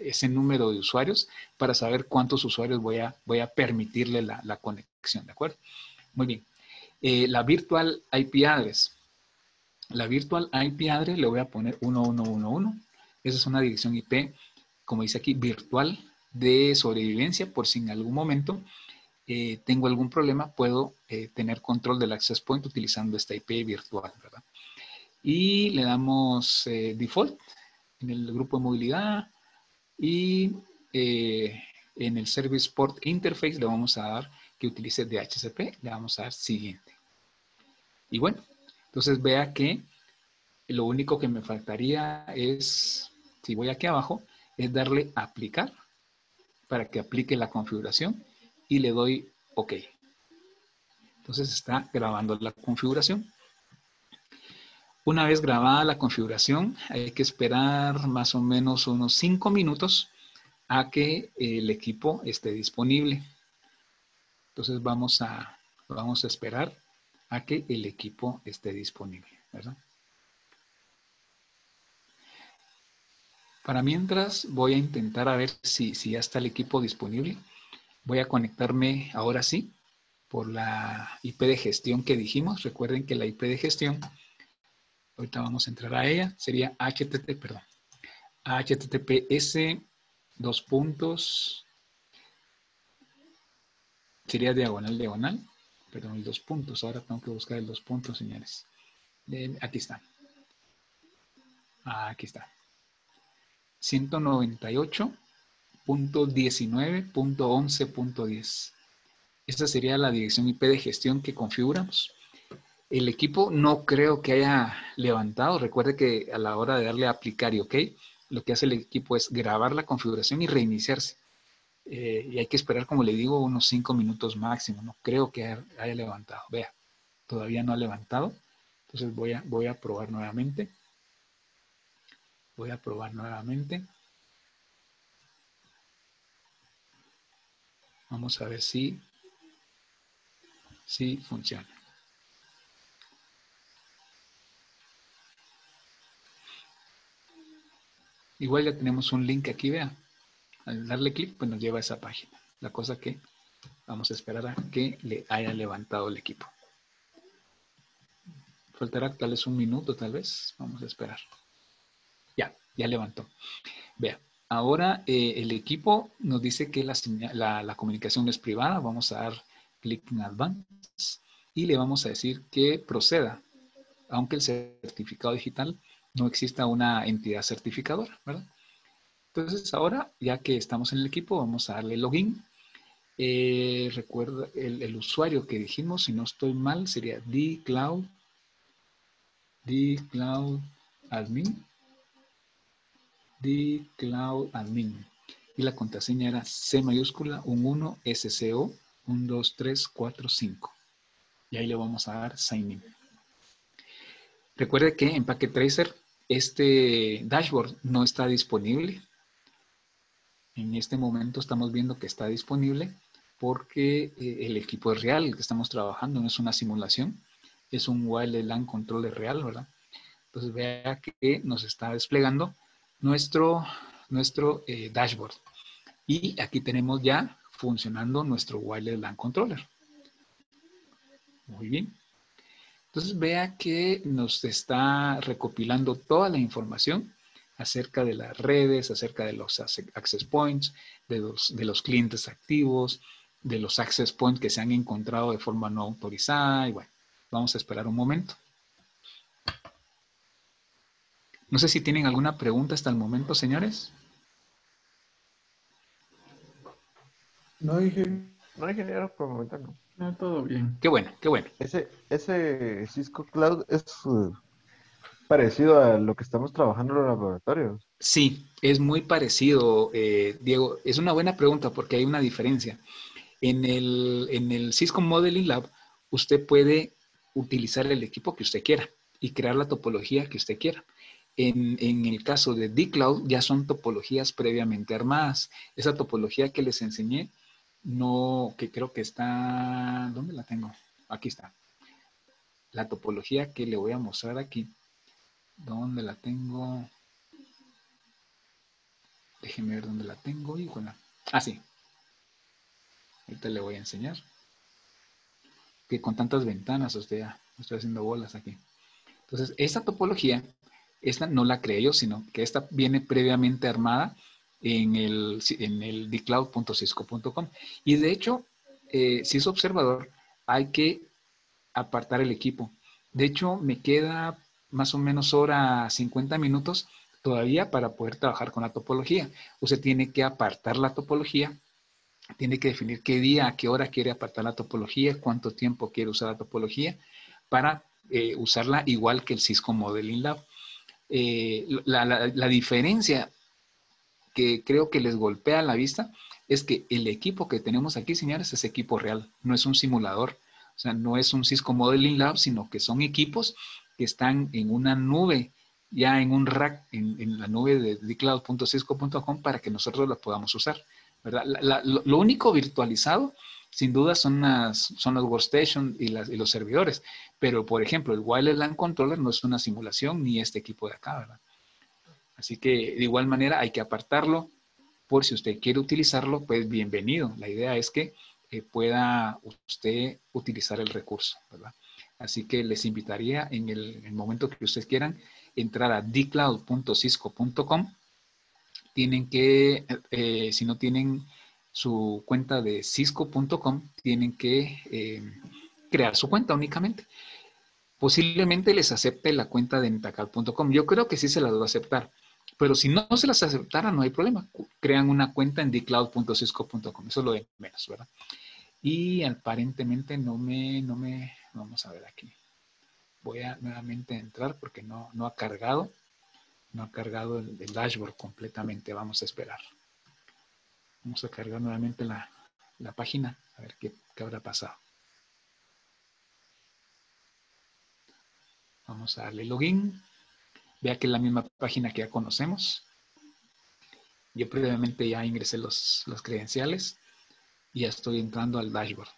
ese número de usuarios para saber cuántos usuarios voy a, voy a permitirle la, conexión, ¿de acuerdo? Muy bien. Eh, la virtual IP address. La virtual IP address le voy a poner 1111. Esa es una dirección IP, como dice aquí, virtual de sobrevivencia por si en algún momento eh, tengo algún problema, puedo eh, tener control del access point utilizando esta IP virtual, ¿verdad? Y le damos eh, default en el grupo de movilidad y en el Service Port Interface le vamos a dar que utilice DHCP, le vamos a dar siguiente. Y bueno, entonces vea que lo único que me faltaría es, si voy aquí abajo, es darle aplicar para que aplique la configuración y le doy OK. Entonces está grabando la configuración. Una vez grabada la configuración, hay que esperar más o menos unos 5 minutos a que el equipo esté disponible. Entonces vamos a, vamos a esperar a que el equipo esté disponible. Para mientras voy a intentar a ver si, si ya está el equipo disponible. Voy a conectarme ahora sí por la IP de gestión que dijimos. Recuerden que la IP de gestión, ahorita vamos a entrar a ella, sería HTTP, perdón, HTTPS dos puntos, sería diagonal, diagonal, perdón, el dos puntos. Ahora tengo que buscar el dos puntos, señores. Aquí está. Aquí está. 198 .19.11.10. Esta sería la dirección IP de gestión que configuramos. El equipo no creo que haya levantado. Recuerde que a la hora de darle a aplicar y OK, lo que hace el equipo es grabar la configuración y reiniciarse. Eh, y hay que esperar, como le digo, unos 5 minutos máximo. No creo que haya, levantado. Vea, todavía no ha levantado. Entonces voy a, voy a probar nuevamente. Voy a probar nuevamente. Vamos a ver si, si funciona. Igual ya tenemos un link aquí, vea. Al darle clic, pues nos lleva a esa página. La cosa que vamos a esperar a que le haya levantado el equipo. Faltará tal vez un minuto, tal vez. Vamos a esperar. Ya, ya levantó. Vea, ahora eh, el equipo nos dice que la, comunicación es privada. Vamos a dar clic en Advance y le vamos a decir que proceda, aunque el certificado digital no exista una entidad certificadora, ¿verdad? Entonces ahora, ya que estamos en el equipo, vamos a darle login. Eh, recuerda, el, usuario que dijimos, si no estoy mal, sería dcloud, dcloud admin, dcloud admin. Y la contraseña era C mayúscula, un 1, SCO, 1, 2, 3, 4, 5. Y ahí le vamos a dar sign in. Recuerde que en Packet Tracer este dashboard no está disponible. En este momento estamos viendo que está disponible porque eh, el equipo es real, el que estamos trabajando, no es una simulación, es un wireless LAN controller real, ¿verdad? Entonces vea que nos está desplegando nuestro, nuestro eh, dashboard. Y aquí tenemos ya funcionando nuestro wireless LAN controller. Muy bien. Entonces vea que nos está recopilando toda la información acerca de las redes, acerca de los access points, de los, clientes activos, de los access points que se han encontrado de forma no autorizada. Y bueno, vamos a esperar un momento. No sé si tienen alguna pregunta hasta el momento, señores. No, ingeniero, no, ingeniero, por el momento no. Ah, todo bien. Qué bueno, qué bueno. Ese, ese Cisco Cloud es uh, parecido a lo que estamos trabajando en los laboratorios. Sí, es muy parecido, eh, Diego. Es una buena pregunta porque hay una diferencia. En el, en el Cisco Modeling Lab, usted puede utilizar el equipo que usted quiera y crear la topología que usted quiera. En, en, el caso de D-Cloud ya son topologías previamente armadas. Esa topología que les enseñé no, que creo que está, ¿dónde la tengo? Aquí está. La topología que le voy a mostrar aquí. ¿Dónde la tengo? Déjeme ver dónde la tengo. Bueno, ah, sí. Ahorita le voy a enseñar. Que con tantas ventanas, usted ya estoy haciendo bolas aquí. Entonces, esta topología, esta no la creé yo, sino que esta viene previamente armada en el, en el dcloud.cisco.com. Y de hecho, eh, si es observador, hay que apartar el equipo. De hecho, me queda más o menos hora 50 minutos todavía para poder trabajar con la topología. Usted tiene que apartar la topología, tiene que definir qué día, a qué hora quiere apartar la topología, cuánto tiempo quiere usar la topología para eh, usarla igual que el Cisco Modeling Lab. Eh, la, la, diferencia que creo que les golpea la vista es que el equipo que tenemos aquí, señores, es equipo real, no es un simulador. O sea, no es un Cisco Modeling Lab, sino que son equipos que están en una nube, ya en un rack, en, la nube de dcloud.cisco.com para que nosotros la podamos usar. ¿verdad? lo, único virtualizado, sin duda, son, las, son workstations y, las, y los servidores. Pero, por ejemplo, el Wireless LAN Controller no es una simulación ni este equipo de acá, ¿verdad? Así que de igual manera hay que apartarlo por si usted quiere utilizarlo, pues bienvenido. La idea es que eh, pueda usted utilizar el recurso, ¿verdad? Así que les invitaría en el, momento que ustedes quieran entrar a dcloud.cisco.com. Tienen que, eh, si no tienen su cuenta de cisco.com, tienen que eh, crear su cuenta únicamente. Posiblemente les acepte la cuenta de entacal.com. Yo creo que sí se la debo aceptar. Pero si no se las aceptara, no hay problema. Crean una cuenta en dcloud.cisco.com. Eso es lo de menos, ¿verdad? Y aparentemente no me, no me, vamos a ver aquí. Voy a nuevamente entrar porque no, no ha cargado, no ha cargado el, dashboard completamente. Vamos a esperar. Vamos a cargar nuevamente la, la página, a ver qué, qué habrá pasado. Vamos a darle login. Vea que es la misma página que ya conocemos. Yo previamente ya ingresé los, credenciales y ya estoy entrando al dashboard.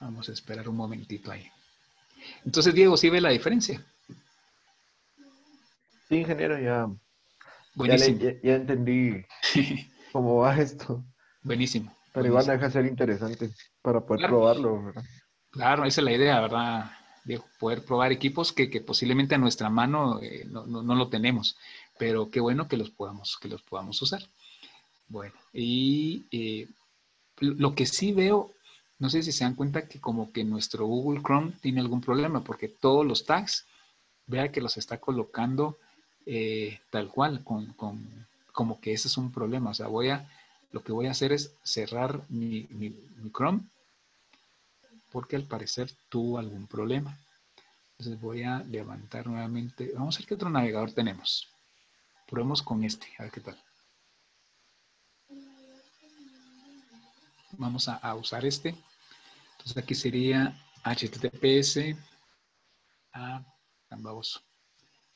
Vamos a esperar un momentito ahí. Entonces, Diego, ¿sí ve la diferencia? Sí, ingeniero, ya, ya, Buenísimo. le- ya- ya entendí cómo va esto. Buenísimo. Pero igual deja de ser interesante para poder Claro. probarlo, ¿verdad? Claro, esa es la idea, ¿verdad? Diego? Poder probar equipos que, que posiblemente a nuestra mano eh, no, no- no lo tenemos, pero qué bueno que los podamos, que los podamos usar. Bueno, y eh, lo que sí veo, no sé si se dan cuenta que como que nuestro Google Chrome tiene algún problema, porque todos los tags, vea que los está colocando eh, tal cual, con, como que ese es un problema. O sea, voy a, lo que voy a hacer es cerrar mi, Chrome, porque al parecer tuvo algún problema. Entonces voy a levantar nuevamente. Vamos a ver qué otro navegador tenemos. Probemos con este, a ver qué tal. Vamos a, a usar este. Entonces aquí sería https. Ah, tan baboso.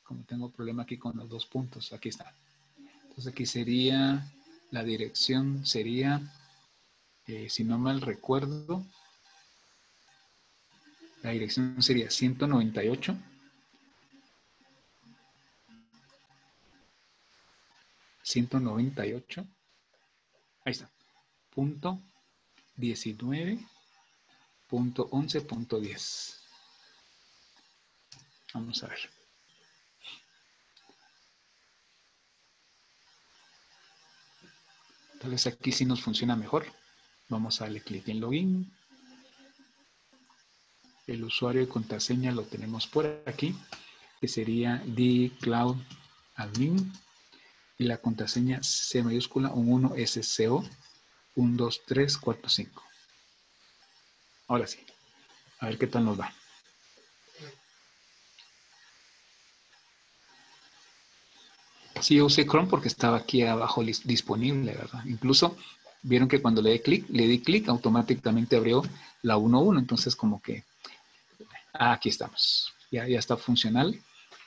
Como tengo problema aquí con los dos puntos, aquí está. Entonces aquí sería, la dirección sería, eh, si no mal recuerdo, la dirección sería 198. ...198... ...ahí está... ...punto... ...19... ...punto 11... ...punto 10... ...vamos a ver... Tal vez aquí sí nos funciona mejor. Vamos a darle clic en login. El usuario y contraseña lo tenemos por aquí, que sería dcloudadmin. Y la contraseña C mayúscula, un 1 SCO, 1, 2, 3, 4, 5. Ahora sí, a ver qué tal nos va. Sí, yo usé Chrome porque estaba aquí abajo disponible, ¿verdad? Incluso vieron que cuando le di clic, le di clic, automáticamente abrió la 1.1. Entonces, como que ah, aquí estamos. Ya, ya está funcional.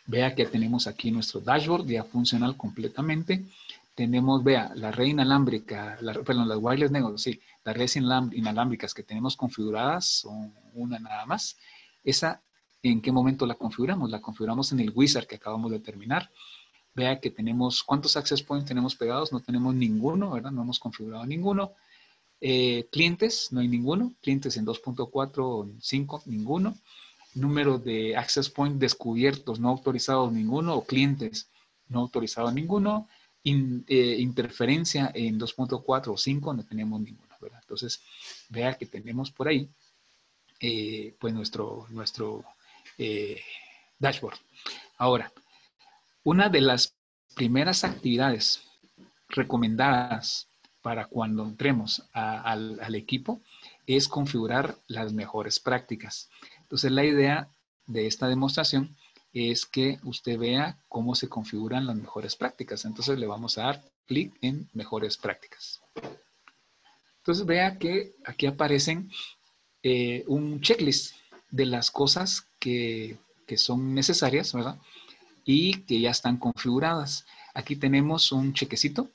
Vea que tenemos aquí nuestro dashboard ya funcional completamente. Tenemos, vea, la red inalámbrica, la, perdón, las wireless network, sí, las redes inalámbricas que tenemos configuradas son una nada más. Esa, ¿en qué momento la configuramos? La configuramos en el wizard que acabamos de terminar. Vea que tenemos, ¿cuántos access points tenemos pegados? No tenemos ninguno, ¿verdad? No hemos configurado ninguno. Eh, clientes, no hay ninguno. Clientes en 2.4 o en 5, ninguno. Número de access points descubiertos, no autorizados ninguno. O clientes, no autorizados ninguno. In- eh, interferencia en 2.4 o 5, no tenemos ninguno, ¿verdad? Entonces, vea que tenemos por ahí, eh, pues nuestro, nuestro dashboard. Ahora, una de las primeras actividades recomendadas para cuando entremos al equipo es configurar las mejores prácticas. Entonces, la idea de esta demostración es que usted vea cómo se configuran las mejores prácticas. Entonces, le vamos a dar clic en mejores prácticas. Entonces, vea que aquí aparecen eh, un checklist de las cosas que, que son necesarias, ¿verdad? Y que ya están configuradas. Aquí tenemos un chequecito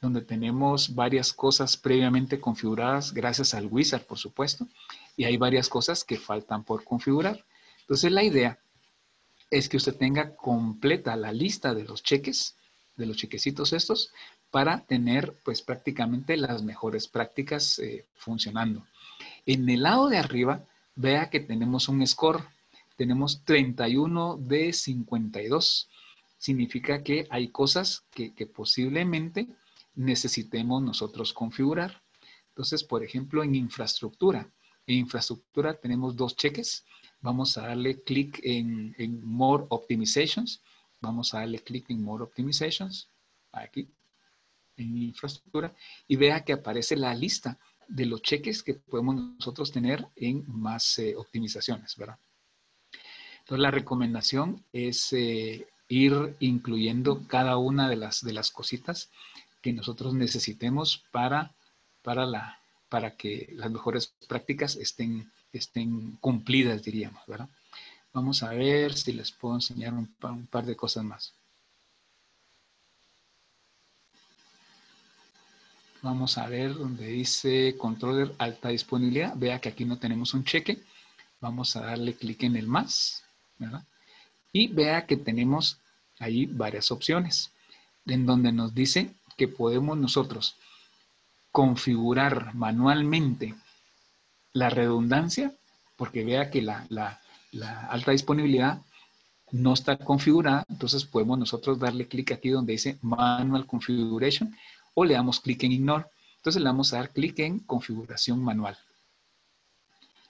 donde tenemos varias cosas previamente configuradas gracias al wizard, por supuesto, y hay varias cosas que faltan por configurar. Entonces la idea es que usted tenga completa la lista de los cheques, de los chequecitos estos, para tener pues prácticamente las mejores prácticas eh, funcionando. En el lado de arriba, vea que tenemos un score tenemos 31 de 52. Significa que hay cosas que, posiblemente necesitemos nosotros configurar. Entonces, por ejemplo, en infraestructura. En infraestructura tenemos dos cheques. Vamos a darle clic en, en More Optimizations. Vamos a darle clic en More Optimizations. Aquí, en infraestructura. Y vea que aparece la lista de los cheques que podemos nosotros tener en más eh, optimizaciones, ¿verdad? Entonces, la recomendación es eh, ir incluyendo cada una de las, de las cositas que nosotros necesitemos para, para, la, para que las mejores prácticas estén, estén cumplidas, diríamos, ¿verdad? Vamos a ver si les puedo enseñar un, un par de cosas más. Vamos a ver donde dice controller alta disponibilidad. Vea que aquí no tenemos un cheque. Vamos a darle clic en el más. Y vea que tenemos ahí varias opciones, en donde nos dice que podemos nosotros configurar manualmente la redundancia, porque vea que la, alta disponibilidad no está configurada, entonces podemos nosotros darle clic aquí donde dice Manual Configuration o le damos clic en Ignore. Entonces le vamos a dar clic en Configuración Manual.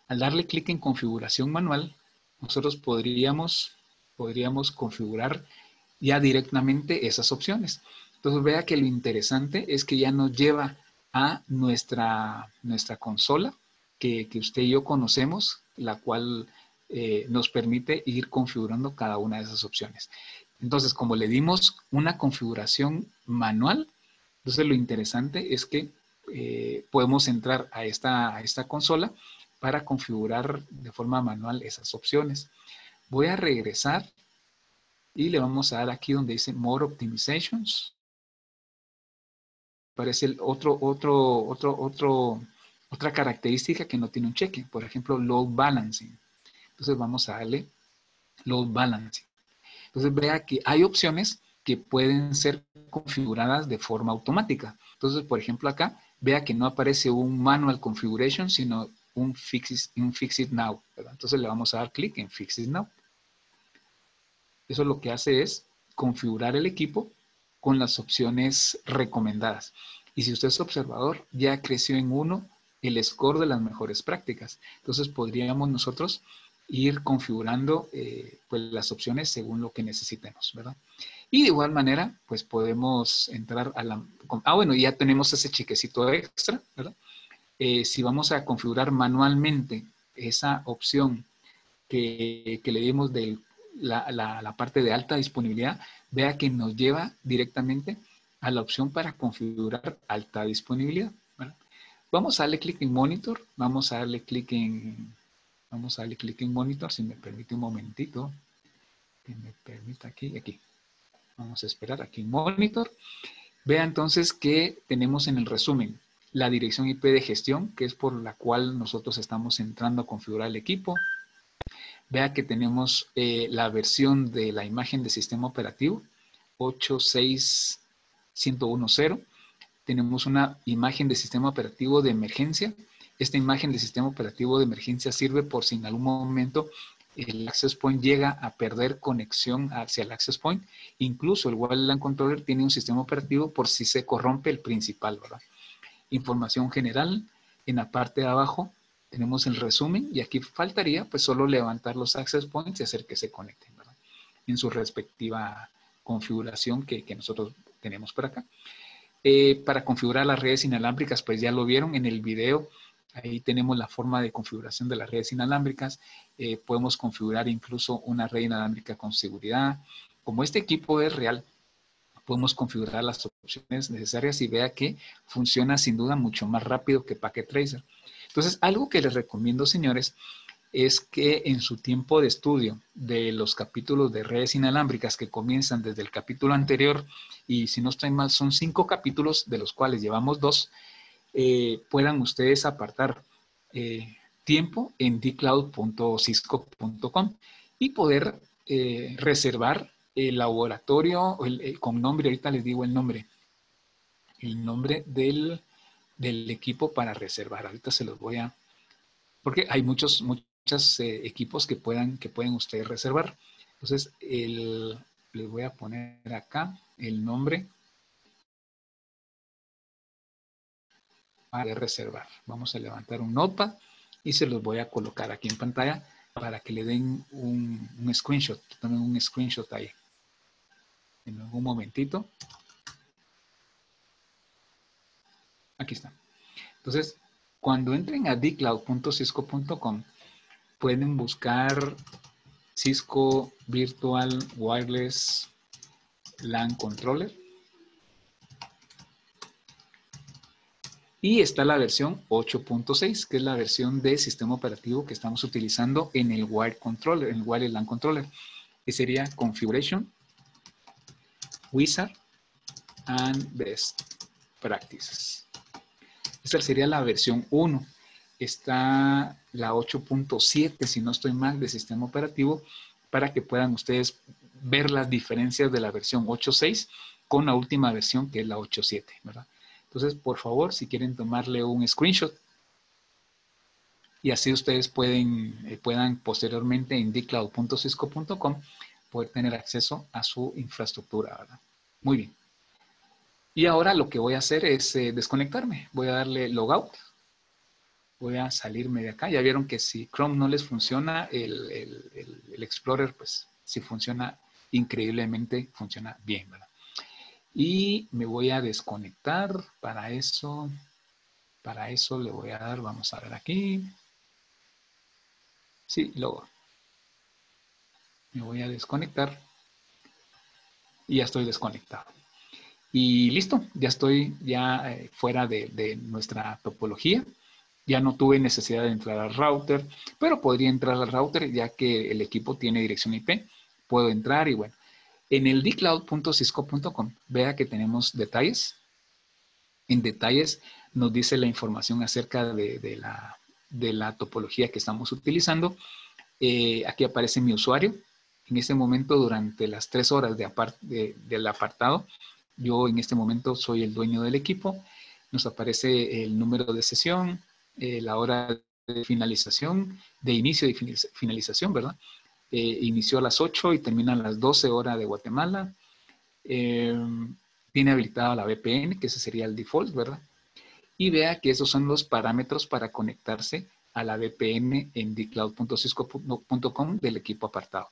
Al darle clic en Configuración Manual, nosotros podríamos, podríamos configurar ya directamente esas opciones. Entonces vea que lo interesante es que ya nos lleva a nuestra, nuestra consola que, usted y yo conocemos, la cual eh, nos permite ir configurando cada una de esas opciones. Entonces, como le dimos una configuración manual, entonces lo interesante es que eh, podemos entrar a esta, a esta consola para configurar de forma manual esas opciones. Voy a regresar y le vamos a dar aquí donde dice More Optimizations. Aparece el otro, otro, otro, otro, otra característica que no tiene un cheque. Por ejemplo, Load Balancing. Entonces vamos a darle Load Balancing. Entonces vea que hay opciones que pueden ser configuradas de forma automática. Entonces, por ejemplo, acá, vea que no aparece un Manual Configuration, sino un Fix, It Now. Entonces le vamos a dar clic en Fix It Now. Eso lo que hace es configurar el equipo con las opciones recomendadas. Y si usted es observador, ya creció en uno el score de las mejores prácticas. Entonces podríamos nosotros ir configurando eh, pues, las opciones según lo que necesitemos, ¿verdad? Y de igual manera, pues podemos entrar a la... Ah, bueno, ya tenemos ese chiquecito extra, ¿verdad? Eh, si vamos a configurar manualmente esa opción que, le dimos del la, parte de alta disponibilidad, vea que nos lleva directamente a la opción para configurar alta disponibilidad. Vamos a darle clic en Monitor, vamos a darle clic en, vamos a darle clic en Monitor, si me permite un momentito, que me permita aquí, aquí. Vamos a esperar aquí en Monitor. Vea entonces que tenemos en el resumen la dirección IP de gestión, que es por la cual nosotros estamos entrando a configurar el equipo, Vea que tenemos eh, la versión de la imagen de sistema operativo 86110. Tenemos una imagen de sistema operativo de emergencia. Esta imagen de sistema operativo de emergencia sirve por si en algún momento el access point llega a perder conexión hacia el access point. Incluso el WLAN controller tiene un sistema operativo por si se corrompe el principal, ¿verdad? Información general. En la parte de abajo tenemos el resumen y aquí faltaría pues solo levantar los access points y hacer que se conecten en su respectiva configuración que, nosotros tenemos por acá. Eh, para configurar las redes inalámbricas, pues ya lo vieron en el video. Ahí tenemos la forma de configuración de las redes inalámbricas. Eh, podemos configurar incluso una red inalámbrica con seguridad. Como este equipo es real, podemos configurar las opciones necesarias y vea que funciona sin duda mucho más rápido que Packet Tracer. Entonces, algo que les recomiendo, señores, es que en su tiempo de estudio de los capítulos de redes inalámbricas que comienzan desde el capítulo anterior, y si no estoy mal, son cinco capítulos de los cuales llevamos dos, eh, puedan ustedes apartar eh, tiempo en dcloud.cisco.com y poder eh, reservar el laboratorio con nombre, ahorita les digo el nombre, el nombre del del equipo para reservar. Ahorita se los voy a... Porque hay muchos, muchos eh, equipos que, puedan, que pueden ustedes reservar. Entonces, el, les voy a poner acá el nombre para reservar. Vamos a levantar un notepad y se los voy a colocar aquí en pantalla para que le den un, un screenshot. Tomen un screenshot ahí. En un momentito. Aquí está. Entonces, cuando entren a dcloud.cisco.com, pueden buscar Cisco Virtual Wireless LAN Controller. Y está la versión 8.6, que es la versión de sistema operativo que estamos utilizando en el Wire Controller, en el Wireless LAN Controller, que sería Configuration, Wizard and Best Practices. Esta sería la versión 1. Está la 8.7, si no estoy mal, de sistema operativo, para que puedan ustedes ver las diferencias de la versión 8.6 con la última versión que es la 8.7, ¿verdad? Entonces, por favor, si quieren tomarle un screenshot y así ustedes pueden, eh, puedan posteriormente en dcloud.cisco.com poder tener acceso a su infraestructura, ¿verdad? Muy bien. Y ahora lo que voy a hacer es eh, desconectarme. Voy a darle logout. Voy a salirme de acá. Ya vieron que si Chrome no les funciona, el, el Explorer, pues si funciona increíblemente, funciona bien, ¿verdad? Y me voy a desconectar. Para eso, para eso le voy a dar, vamos a ver aquí. Sí, luego. Me voy a desconectar. Y ya estoy desconectado. Y listo, ya estoy ya eh, fuera de, de, nuestra topología. Ya no tuve necesidad de entrar al router, pero podría entrar al router ya que el equipo tiene dirección IP. Puedo entrar y bueno. En el dcloud.cisco.com, vea que tenemos detalles. En detalles nos dice la información acerca de, de la de la topología que estamos utilizando. Eh, aquí aparece mi usuario. En este momento, durante las tres horas de del apartado, yo en este momento soy el dueño del equipo. Nos aparece el número de sesión, eh, la hora de finalización, de inicio y finalización, ¿verdad? Eh, inició a las 8 y termina a las 12 horas de Guatemala. tiene habilitada la VPN, que ese sería el default, ¿verdad? y vea que esos son los parámetros para conectarse a la VPN en dcloud.cisco.com del equipo apartado.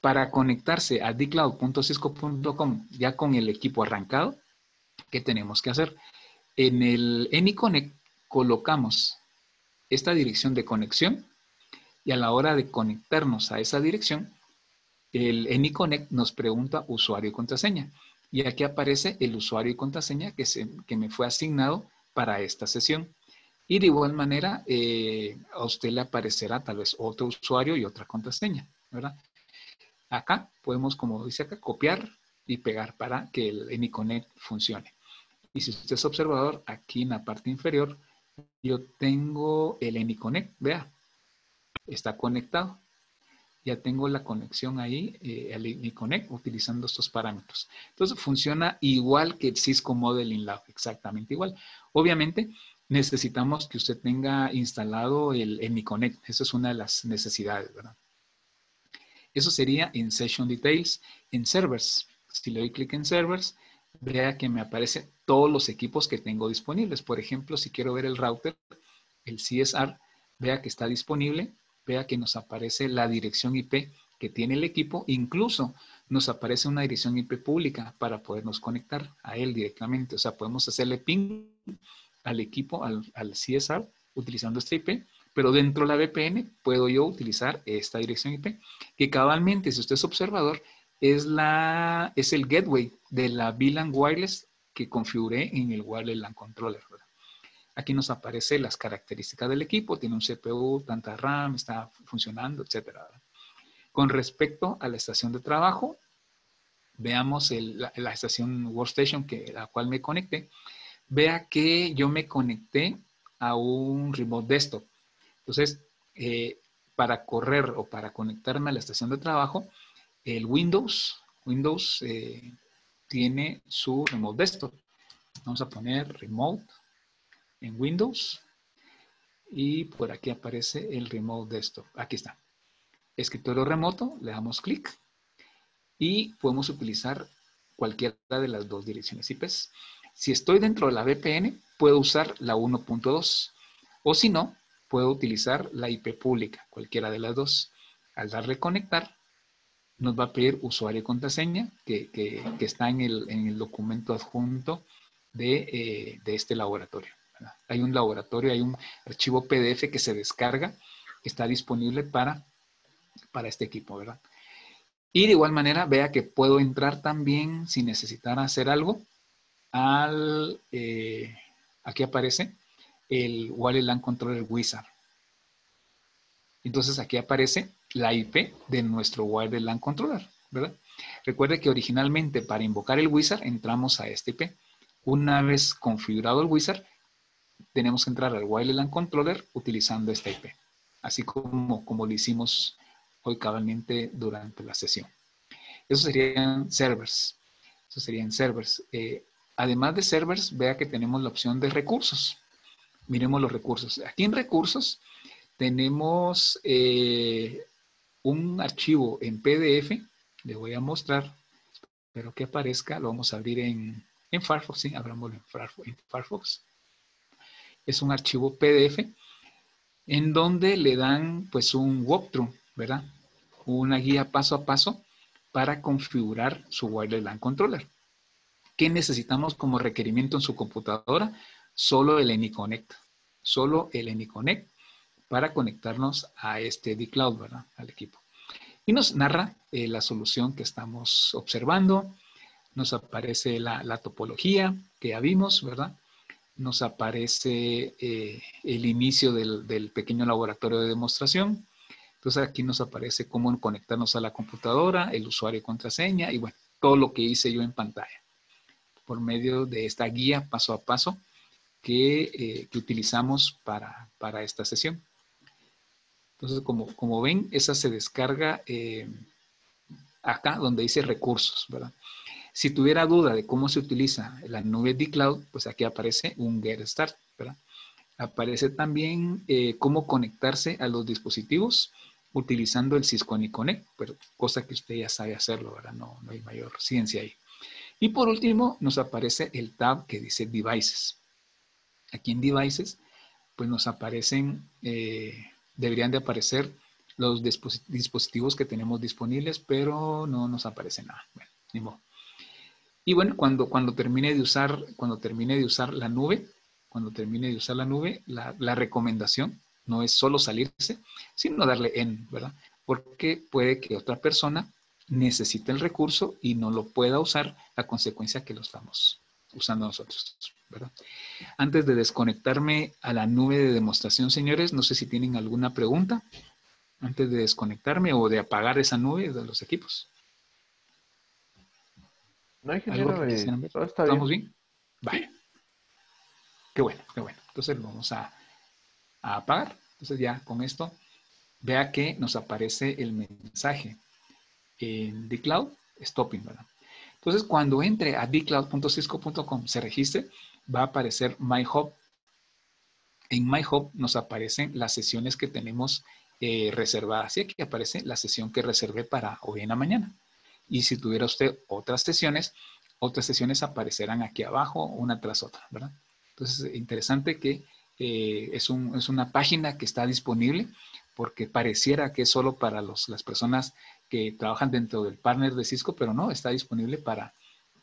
Para conectarse a dcloud.cisco.com ya con el equipo arrancado, ¿qué tenemos que hacer? En el AnyConnect colocamos esta dirección de conexión y a la hora de conectarnos a esa dirección, el AnyConnect nos pregunta usuario y contraseña. Y aquí aparece el usuario y contraseña que, se, que me fue asignado para esta sesión. Y de igual manera, eh, a usted le aparecerá tal vez otro usuario y otra contraseña, ¿verdad? Acá podemos, como dice acá, copiar y pegar para que el AnyConnect funcione. Y si usted es observador, aquí en la parte inferior, yo tengo el AnyConnect, vea, está conectado. Ya tengo la conexión ahí, eh, el AnyConnect, utilizando estos parámetros. Entonces, funciona igual que el Cisco Modeling Lab, exactamente igual. Obviamente, necesitamos que usted tenga instalado el AnyConnect. Esa es una de las necesidades, ¿verdad? Eso sería en Session Details. En Servers, si le doy clic en Servers, vea que me aparecen todos los equipos que tengo disponibles. Por ejemplo, si quiero ver el router, el CSR, vea que está disponible, vea que nos aparece la dirección IP que tiene el equipo, incluso nos aparece una dirección IP pública para podernos conectar a él directamente. O sea, podemos hacerle ping al equipo, al, al CSR, utilizando esta IP, pero dentro de la VPN puedo yo utilizar esta dirección IP, que cabalmente, si usted es observador, es, la, es el gateway de la VLAN Wireless que configuré en el Wireless LAN Controller. Aquí nos aparecen las características del equipo, tiene un CPU, tanta RAM, está funcionando, etcétera. Con respecto a la estación de trabajo, veamos la, estación Workstation que la cual me conecté. Vea que yo me conecté a un remote desktop. Entonces, eh, para correr o para conectarme a la estación de trabajo, el Windows, Windows eh, tiene su remote desktop. Vamos a poner remote en Windows y por aquí aparece el remote desktop. Aquí está escritorio remoto, le damos clic y podemos utilizar cualquiera de las dos direcciones IP. Si estoy dentro de la VPN, puedo usar la 1.2 o si no, puedo utilizar la IP pública, cualquiera de las dos. Al darle conectar, nos va a pedir usuario y contraseña que, está en el, documento adjunto de, eh, este laboratorio. Hay un laboratorio, hay un archivo PDF que se descarga, que está disponible para para este equipo, ¿verdad? Y de igual manera, vea que puedo entrar también sin necesitar hacer algo al, eh, aquí aparece el Wallet Controller Wizard. Entonces aquí aparece la IP de nuestro Wallet Controller, ¿verdad? Recuerde que originalmente para invocar el Wizard entramos a este IP. Una vez configurado el Wizard, tenemos que entrar al Wallet LAN Controller utilizando esta IP. Así como, como lo hicimos hoy cabalmente durante la sesión. Eso serían servers. Eso serían servers. Eh, además de servers, vea que tenemos la opción de recursos. Miremos los recursos. Aquí en recursos tenemos eh, un archivo en PDF. Le voy a mostrar. Espero que aparezca. Lo vamos a abrir en, en Firefox. Sí, abramoslo en Firefox. Es un archivo PDF en donde le dan pues un walkthrough, ¿verdad? Una guía paso a paso para configurar su wireless LAN controller. ¿Qué necesitamos como requerimiento en su computadora? Solo el AnyConnect. Solo el AnyConnect para conectarnos a este D-Cloud, ¿verdad? Al equipo. Y nos narra eh, la solución que estamos observando. Nos aparece la, topología que ya vimos, ¿verdad? Nos aparece eh, el inicio del, del pequeño laboratorio de demostración entonces aquí nos aparece cómo conectarnos a la computadora, el usuario y contraseña y bueno, todo lo que hice yo en pantalla por medio de esta guía paso a paso que, eh, utilizamos para, esta sesión. Entonces, como, como ven, esa se descarga eh, acá donde dice recursos, ¿verdad? Si tuviera duda de cómo se utiliza la nube de cloud, pues aquí aparece un Get Start, ¿verdad? Aparece también eh, cómo conectarse a los dispositivos utilizando el Cisco Connect, pero cosa que usted ya sabe hacerlo, ¿verdad? No, no hay mayor ciencia ahí. Y por último, nos aparece el tab que dice Devices. Aquí en Devices, pues nos aparecen, eh, deberían de aparecer los dispositivos que tenemos disponibles, pero no nos aparece nada. Bueno, ni modo. Y bueno, cuando, cuando, termine de usar, cuando termine de usar la nube, cuando termine de usar la nube, la, la recomendación no es solo salirse, sino darle en, ¿verdad? Porque puede que otra persona necesite el recurso y no lo pueda usar a consecuencia que lo estamos usando nosotros, ¿verdad? Antes de desconectarme a la nube de demostración, señores, no sé si tienen alguna pregunta antes de desconectarme o de apagar esa nube de los equipos. No hay género de... ¿Estamos bien? Vaya. Qué bueno, qué bueno. Entonces vamos a a apagar. Entonces ya con esto, vea que nos aparece el mensaje en dcloud stopping, ¿verdad? Entonces cuando entre a dcloud.cisco.com, se registre, va a aparecer MyHub. En MyHub nos aparecen las sesiones que tenemos eh, reservadas. Y aquí aparece la sesión que reservé para hoy en la mañana. Y si tuviera usted otras sesiones, otras sesiones aparecerán aquí abajo, una tras otra, ¿verdad? Entonces, interesante que eh, es, una página que está disponible porque pareciera que es solo para las personas que trabajan dentro del partner de Cisco, pero no, está disponible para,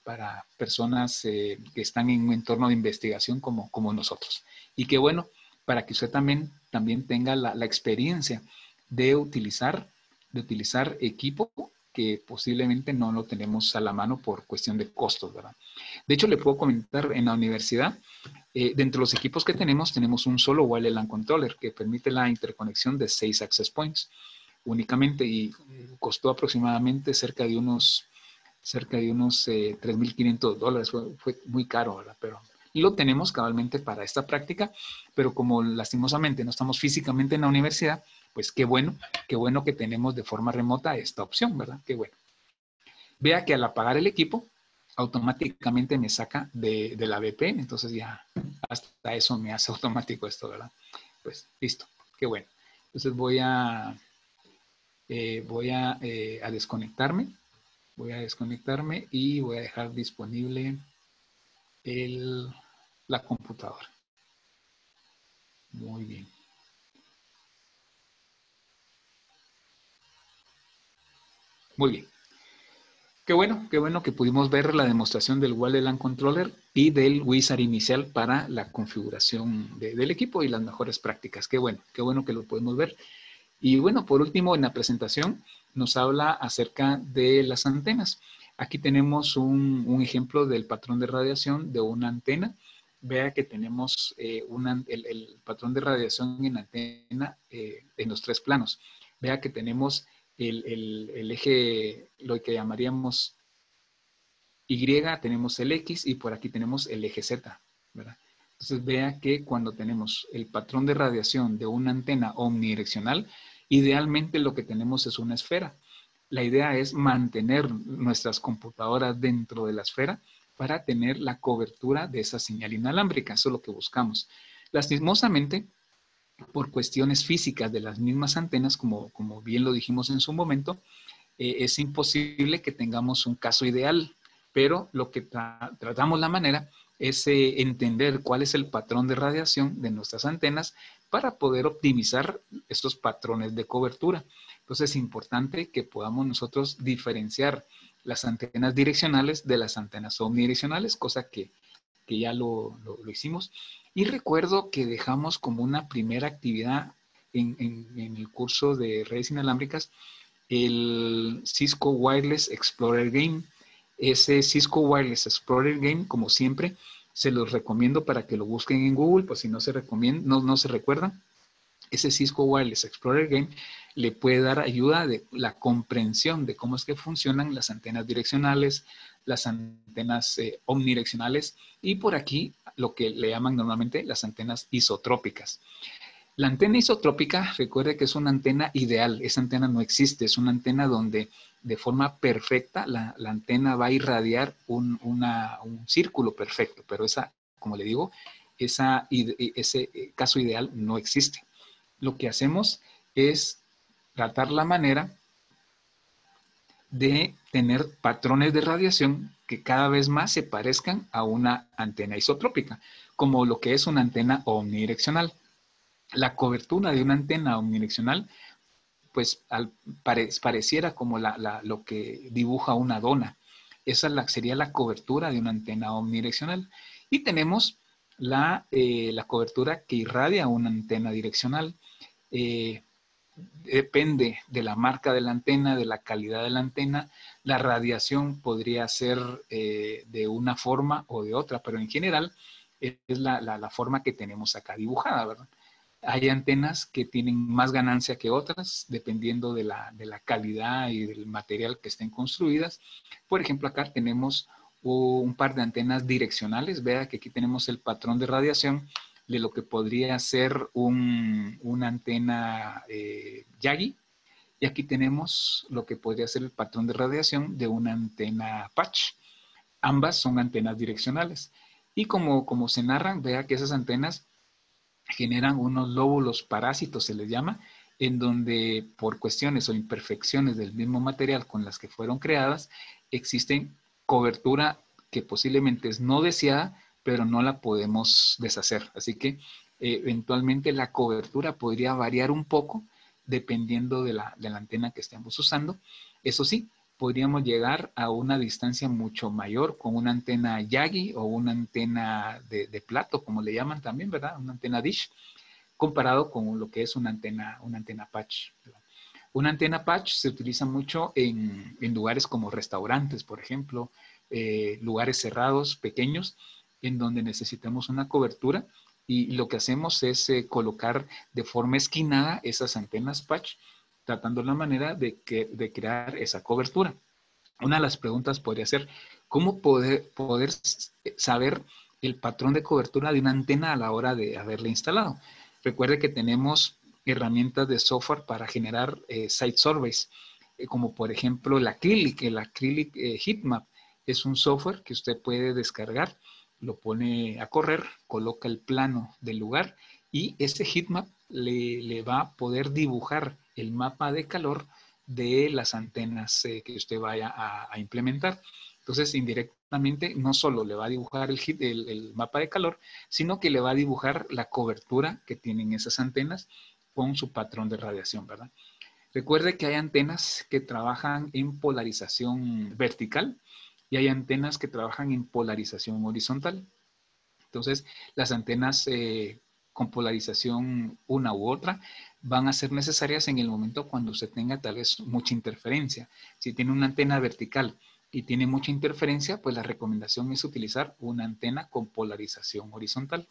para personas eh, que están en un entorno de investigación como, como nosotros. Y qué bueno, para que usted también, también tenga la, la experiencia de utilizar, de utilizar equipo que posiblemente no lo tenemos a la mano por cuestión de costos, ¿verdad? De hecho, le puedo comentar, en la universidad eh, dentro de los equipos que tenemos, tenemos un solo wireless LAN controller que permite la interconexión de seis access points únicamente y costó aproximadamente cerca de unos, cerca de unos 3.500 eh, dólares. Fue, muy caro, ¿verdad? Pero lo tenemos cabalmente para esta práctica, pero como lastimosamente no estamos físicamente en la universidad, pues qué bueno, qué bueno que tenemos de forma remota esta opción, ¿verdad? Qué bueno. Vea que al apagar el equipo, automáticamente me saca de, la VPN. Entonces ya hasta eso me hace automático esto, ¿verdad? Pues listo, qué bueno. Entonces voy a, eh, voy a, eh, a, desconectarme. Voy a desconectarme y voy a dejar disponible el, la computadora. Muy bien. Muy bien. Qué bueno, qué bueno que pudimos ver la demostración del LAN Controller y del Wizard inicial para la configuración del equipo y las mejores prácticas. Qué bueno, qué bueno que lo podemos ver. Y bueno, por último, en la presentación nos habla acerca de las antenas. Aquí tenemos un, ejemplo del patrón de radiación de una antena. Vea que tenemos eh, el, patrón de radiación en antena eh, en los tres planos. Vea que tenemos el, eje, lo que llamaríamos Y, tenemos el X y por aquí tenemos el eje Z. Entonces vea que cuando tenemos el patrón de radiación de una antena omnidireccional, idealmente lo que tenemos es una esfera. la idea es mantener nuestras computadoras dentro de la esfera para tener la cobertura de esa señal inalámbrica. Eso es lo que buscamos. Lastimosamente, por cuestiones físicas de las mismas antenas, como, como bien lo dijimos en su momento, eh, es imposible que tengamos un caso ideal, pero lo que tratamos la manera es eh, entender cuál es el patrón de radiación de nuestras antenas para poder optimizar estos patrones de cobertura. Entonces es importante que podamos nosotros diferenciar las antenas direccionales de las antenas omnidireccionales, cosa que, ya lo, hicimos. Y recuerdo que dejamos como una primera actividad en, en el curso de redes inalámbricas el Cisco Wireless Explorer Game. Ese Cisco Wireless Explorer Game, como siempre, se los recomiendo para que lo busquen en Google, pues si no se recomienda, no, no se recuerdan. Ese Cisco Wireless Explorer Game le puede dar ayuda de la comprensión de cómo es que funcionan las antenas direccionales, las antenas eh, omnidireccionales y por aquí lo que le llaman normalmente las antenas isotrópicas. La antena isotrópica, recuerde que es una antena ideal, esa antena no existe, es una antena donde de forma perfecta la, antena va a irradiar un, círculo perfecto, pero esa, como le digo, ese caso ideal no existe. Lo que hacemos es tratar la manera de tener patrones de radiación que cada vez más se parezcan a una antena isotrópica, como lo que es una antena omnidireccional la cobertura de una antena omnidireccional, pues pareciera como lo que dibuja una dona. Esa sería la cobertura de una antena omnidireccional. Y tenemos la, eh, cobertura que irradia una antena direccional. Eh, depende de la marca de la antena, de la calidad de la antena. La radiación podría ser eh, de una forma o de otra, pero en general es la, la forma que tenemos acá dibujada, ¿verdad? Hay antenas que tienen más ganancia que otras, dependiendo de la, calidad y del material que estén construidas. Por ejemplo, acá tenemos un par de antenas direccionales. Vea que aquí tenemos el patrón de radiación de lo que podría ser una antena eh, Yagi. Y aquí tenemos lo que podría ser el patrón de radiación de una antena Patch. Ambas son antenas direccionales. Y como, como se narran, vea que esas antenas generan unos lóbulos parásitos, se les llama, en donde por cuestiones o imperfecciones del mismo material con las que fueron creadas, existen cobertura que posiblemente es no deseada, pero no la podemos deshacer. Así que eventualmente la cobertura podría variar un poco dependiendo de la, de la antena que estemos usando. Eso sí, podríamos llegar a una distancia mucho mayor con una antena Yagi o una antena de, plato, como le llaman también, ¿verdad? Una antena dish, comparado con lo que es una antena, una antena patch. Una antena patch se utiliza mucho en, lugares como restaurantes, por ejemplo, eh, lugares cerrados, pequeños, en donde necesitamos una cobertura y lo que hacemos es eh, colocar de forma esquinada esas antenas patch tratando la manera de, que, de crear esa cobertura. Una de las preguntas podría ser, ¿cómo poder, poder saber el patrón de cobertura de una antena a la hora de haberla instalado? Recuerde que tenemos herramientas de software para generar eh, site surveys, eh, como por ejemplo el Acrylic, el Acrylic eh, Heatmap. Es un software que usted puede descargar, lo pone a correr, coloca el plano del lugar y ese heatmap le, va a poder dibujar el mapa de calor de las antenas eh, que usted vaya a, implementar. Entonces, indirectamente, no solo le va a dibujar el, el, mapa de calor, sino que le va a dibujar la cobertura que tienen esas antenas con su patrón de radiación, ¿verdad? Recuerde que hay antenas que trabajan en polarización vertical y hay antenas que trabajan en polarización horizontal. Entonces, las antenas eh, con polarización una u otra van a ser necesarias en el momento cuando usted tenga tal vez mucha interferencia. Si tiene una antena vertical y tiene mucha interferencia, pues la recomendación es utilizar una antena con polarización horizontal.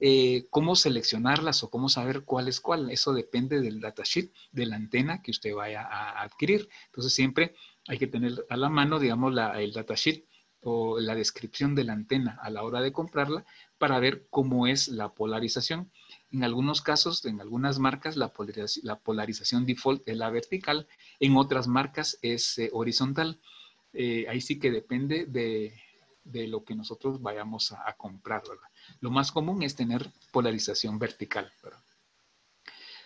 Eh, ¿Cómo seleccionarlas o cómo saber cuál es cuál? Eso depende del datasheet de la antena que usted vaya a adquirir. Entonces siempre hay que tener a la mano, digamos, la, el datasheet o la descripción de la antena a la hora de comprarla para ver cómo es la polarización En algunos casos, en algunas marcas, la polarización, default es la vertical, en otras marcas es eh, horizontal. Eh, ahí sí que depende de, lo que nosotros vayamos a, comprar, ¿verdad? Lo más común es tener polarización vertical, ¿verdad?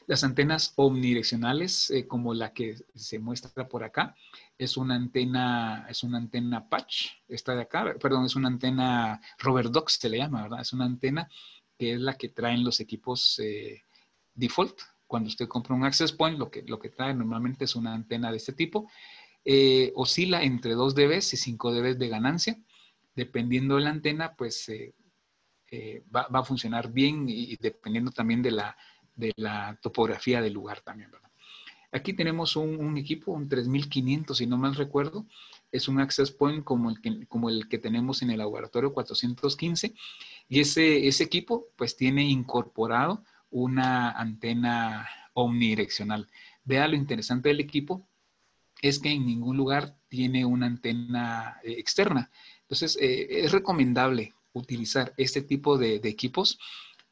Las antenas omnidireccionales, eh, como la que se muestra por acá, es una antena, es una antena patch, esta de acá, perdón, es una antena Robert Dox se le llama, ¿verdad? Es una antena que es la que traen los equipos eh, default. Cuando usted compra un access point, lo que, lo que trae normalmente es una antena de este tipo. Eh, oscila entre 2 dB y 5 dB de ganancia. Dependiendo de la antena, pues va, a funcionar bien y dependiendo también de la, de la topografía del lugar también. Aquí tenemos un, equipo, un 3500, si no mal recuerdo. Es un access point como el que, como el que tenemos en el laboratorio 415. Y ese, ese equipo, pues, tiene incorporado una antena omnidireccional. Vea lo interesante del equipo, es que en ningún lugar tiene una antena eh, externa. Entonces, eh, es recomendable utilizar este tipo de equipos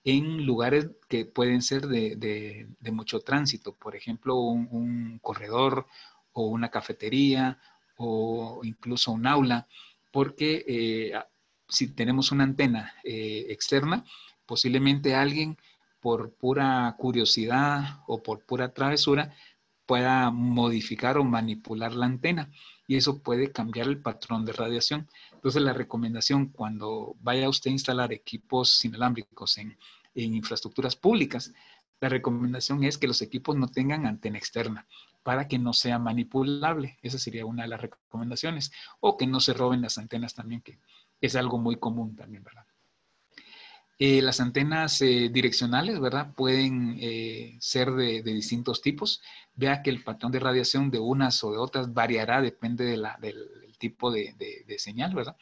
en lugares que pueden ser de, mucho tránsito, por ejemplo, un, corredor o una cafetería o incluso un aula, porque eh, si tenemos una antena eh, externa, posiblemente alguien por pura curiosidad o por pura travesura pueda modificar o manipular la antena y eso puede cambiar el patrón de radiación. Entonces la recomendación cuando vaya usted a instalar equipos inalámbricos en, en infraestructuras públicas, la recomendación es que los equipos no tengan antena externa para que no sea manipulable. Esa sería una de las recomendaciones. O que no se roben las antenas también, que es algo muy común también, ¿verdad? Eh, las antenas eh, direccionales, ¿verdad? Pueden eh, ser de, distintos tipos. Vea que el patrón de radiación de unas o de otras variará, depende de la, del, tipo de, señal, ¿verdad?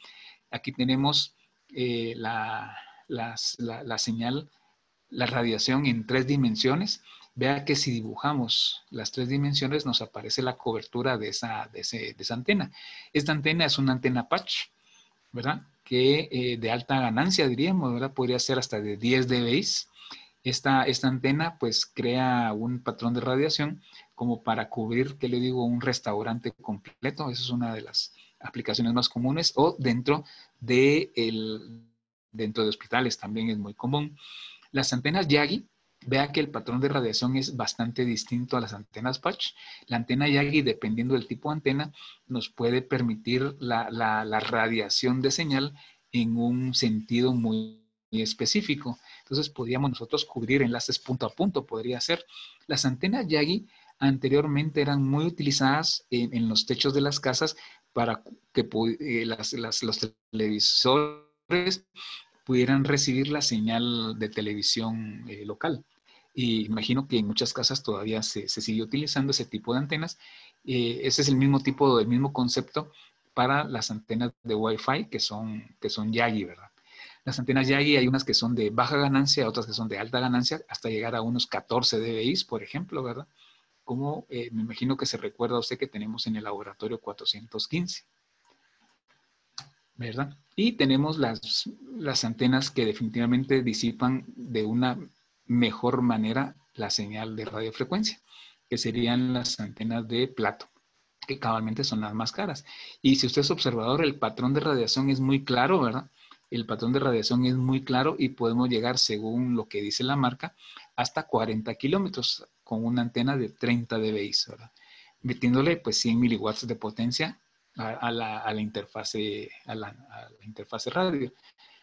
Aquí tenemos la, la, señal la radiación en tres dimensiones, vea que si dibujamos las tres dimensiones nos aparece la cobertura de esa, de, esa antena. Esta antena es una antena patch, ¿verdad? Que eh, de alta ganancia diríamos, ¿verdad? Podría ser hasta de 10 dB. Esta, esta antena pues crea un patrón de radiación como para cubrir, ¿qué le digo? Un restaurante completo. Esa es una de las aplicaciones más comunes o dentro de, dentro de hospitales también es muy común. Las antenas Yagi, vea que el patrón de radiación es bastante distinto a las antenas Patch. La antena Yagi, dependiendo del tipo de antena, nos puede permitir la, radiación de señal en un sentido muy específico. Entonces, podríamos nosotros cubrir enlaces punto a punto, podría ser. Las antenas Yagi anteriormente eran muy utilizadas en, los techos de las casas para que eh, los televisores pudieran recibir la señal de televisión eh, local. Y imagino que en muchas casas todavía se, sigue utilizando ese tipo de antenas. Eh, ese es el mismo tipo, el mismo concepto para las antenas de Wi-Fi que son, que son Yagi, ¿verdad? Las antenas Yagi hay unas que son de baja ganancia, otras que son de alta ganancia, hasta llegar a unos 14 dBi, por ejemplo, ¿verdad? Como eh, me imagino que se recuerda a usted que tenemos en el laboratorio 415. ¿verdad? Y tenemos las, las antenas que definitivamente disipan de una mejor manera la señal de radiofrecuencia, que serían las antenas de plato, que cabalmente son las más caras. Y si usted es observador, el patrón de radiación es muy claro, ¿verdad? El patrón de radiación es muy claro y podemos llegar, según lo que dice la marca, hasta 40 kilómetros con una antena de 30 dB, ¿verdad? Metiéndole pues 100 miliwatts de potencia a, la, interfase, a la, interfase radio.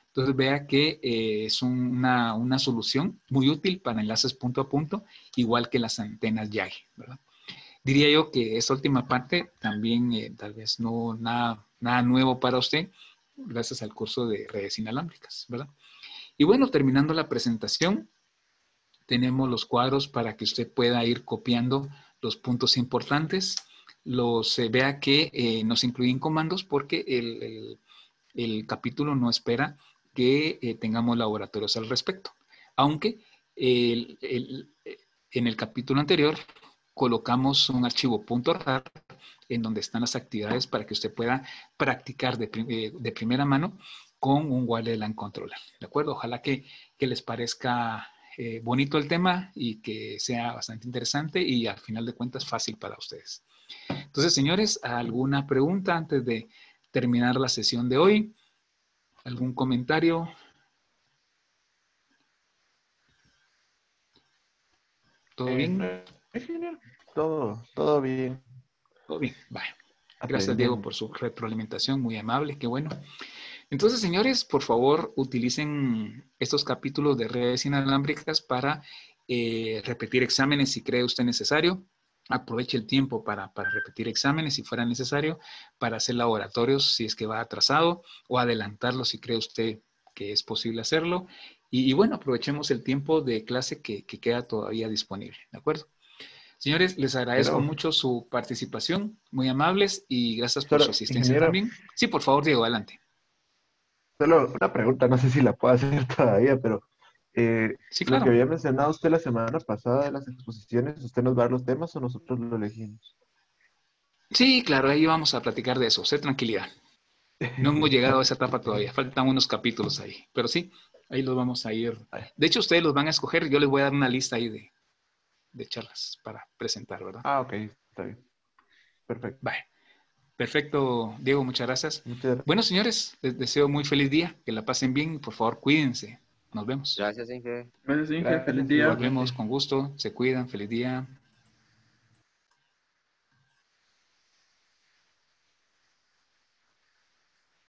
Entonces vea que eh, es una, solución muy útil para enlaces punto a punto, igual que las antenas YAG, ¿verdad? Diría yo que esta última parte también eh, tal vez no nada, nada nuevo para usted, gracias al curso de redes inalámbricas. Y bueno, terminando la presentación, tenemos los cuadros para que usted pueda ir copiando los puntos importantes los eh, vea que eh, nos incluyen comandos porque el, capítulo no espera que eh, tengamos laboratorios al respecto. Aunque en el capítulo anterior colocamos un archivo .rar en donde están las actividades para que usted pueda practicar de, primera mano con un LAN controller. ¿De acuerdo? Ojalá que, les parezca eh, bonito el tema y que sea bastante interesante y al final de cuentas fácil para ustedes. Entonces, señores, ¿alguna pregunta antes de terminar la sesión de hoy? ¿Algún comentario? ¿Todo Eh, bien? Todo, todo bien. Todo bien. Vale. Gracias, Diego, por su retroalimentación, muy amable, qué bueno. Entonces, señores, por favor, utilicen estos capítulos de redes inalámbricas para eh, repetir exámenes si cree usted necesario. Aproveche el tiempo para, para, repetir exámenes si fuera necesario, para hacer laboratorios si es que va atrasado o adelantarlo si cree usted que es posible hacerlo. Y, y bueno, aprovechemos el tiempo de clase que, que, queda todavía disponible, ¿de acuerdo? Señores, les agradezco Pero, mucho su participación, muy amables y gracias por Solo, su asistencia ingeniero. también. Sí, por favor, Diego, adelante. Solo una pregunta, no sé si la puedo hacer todavía, pero eh, Sí, lo claro. que había mencionado usted la semana pasada de las exposiciones, ¿usted nos va a dar los temas o nosotros lo elegimos? Sí, claro, ahí vamos a platicar de eso. Sé tranquilidad. No hemos llegado a esa etapa todavía. Faltan unos capítulos ahí. Pero sí, ahí los vamos a ir. De hecho, ustedes los van a escoger. Yo les voy a dar una lista ahí de, de charlas para presentar, ¿verdad? Ah, ok, está bien. Perfecto. Perfecto, Diego, muchas gracias. Muchas gracias. Bueno, señores, les deseo muy feliz día. Que la pasen bien. Por favor, cuídense. Nos vemos. Gracias, Inge. Gracias, Inge. Gracias, Feliz día. Nos vemos con gusto. Se cuidan. Feliz día.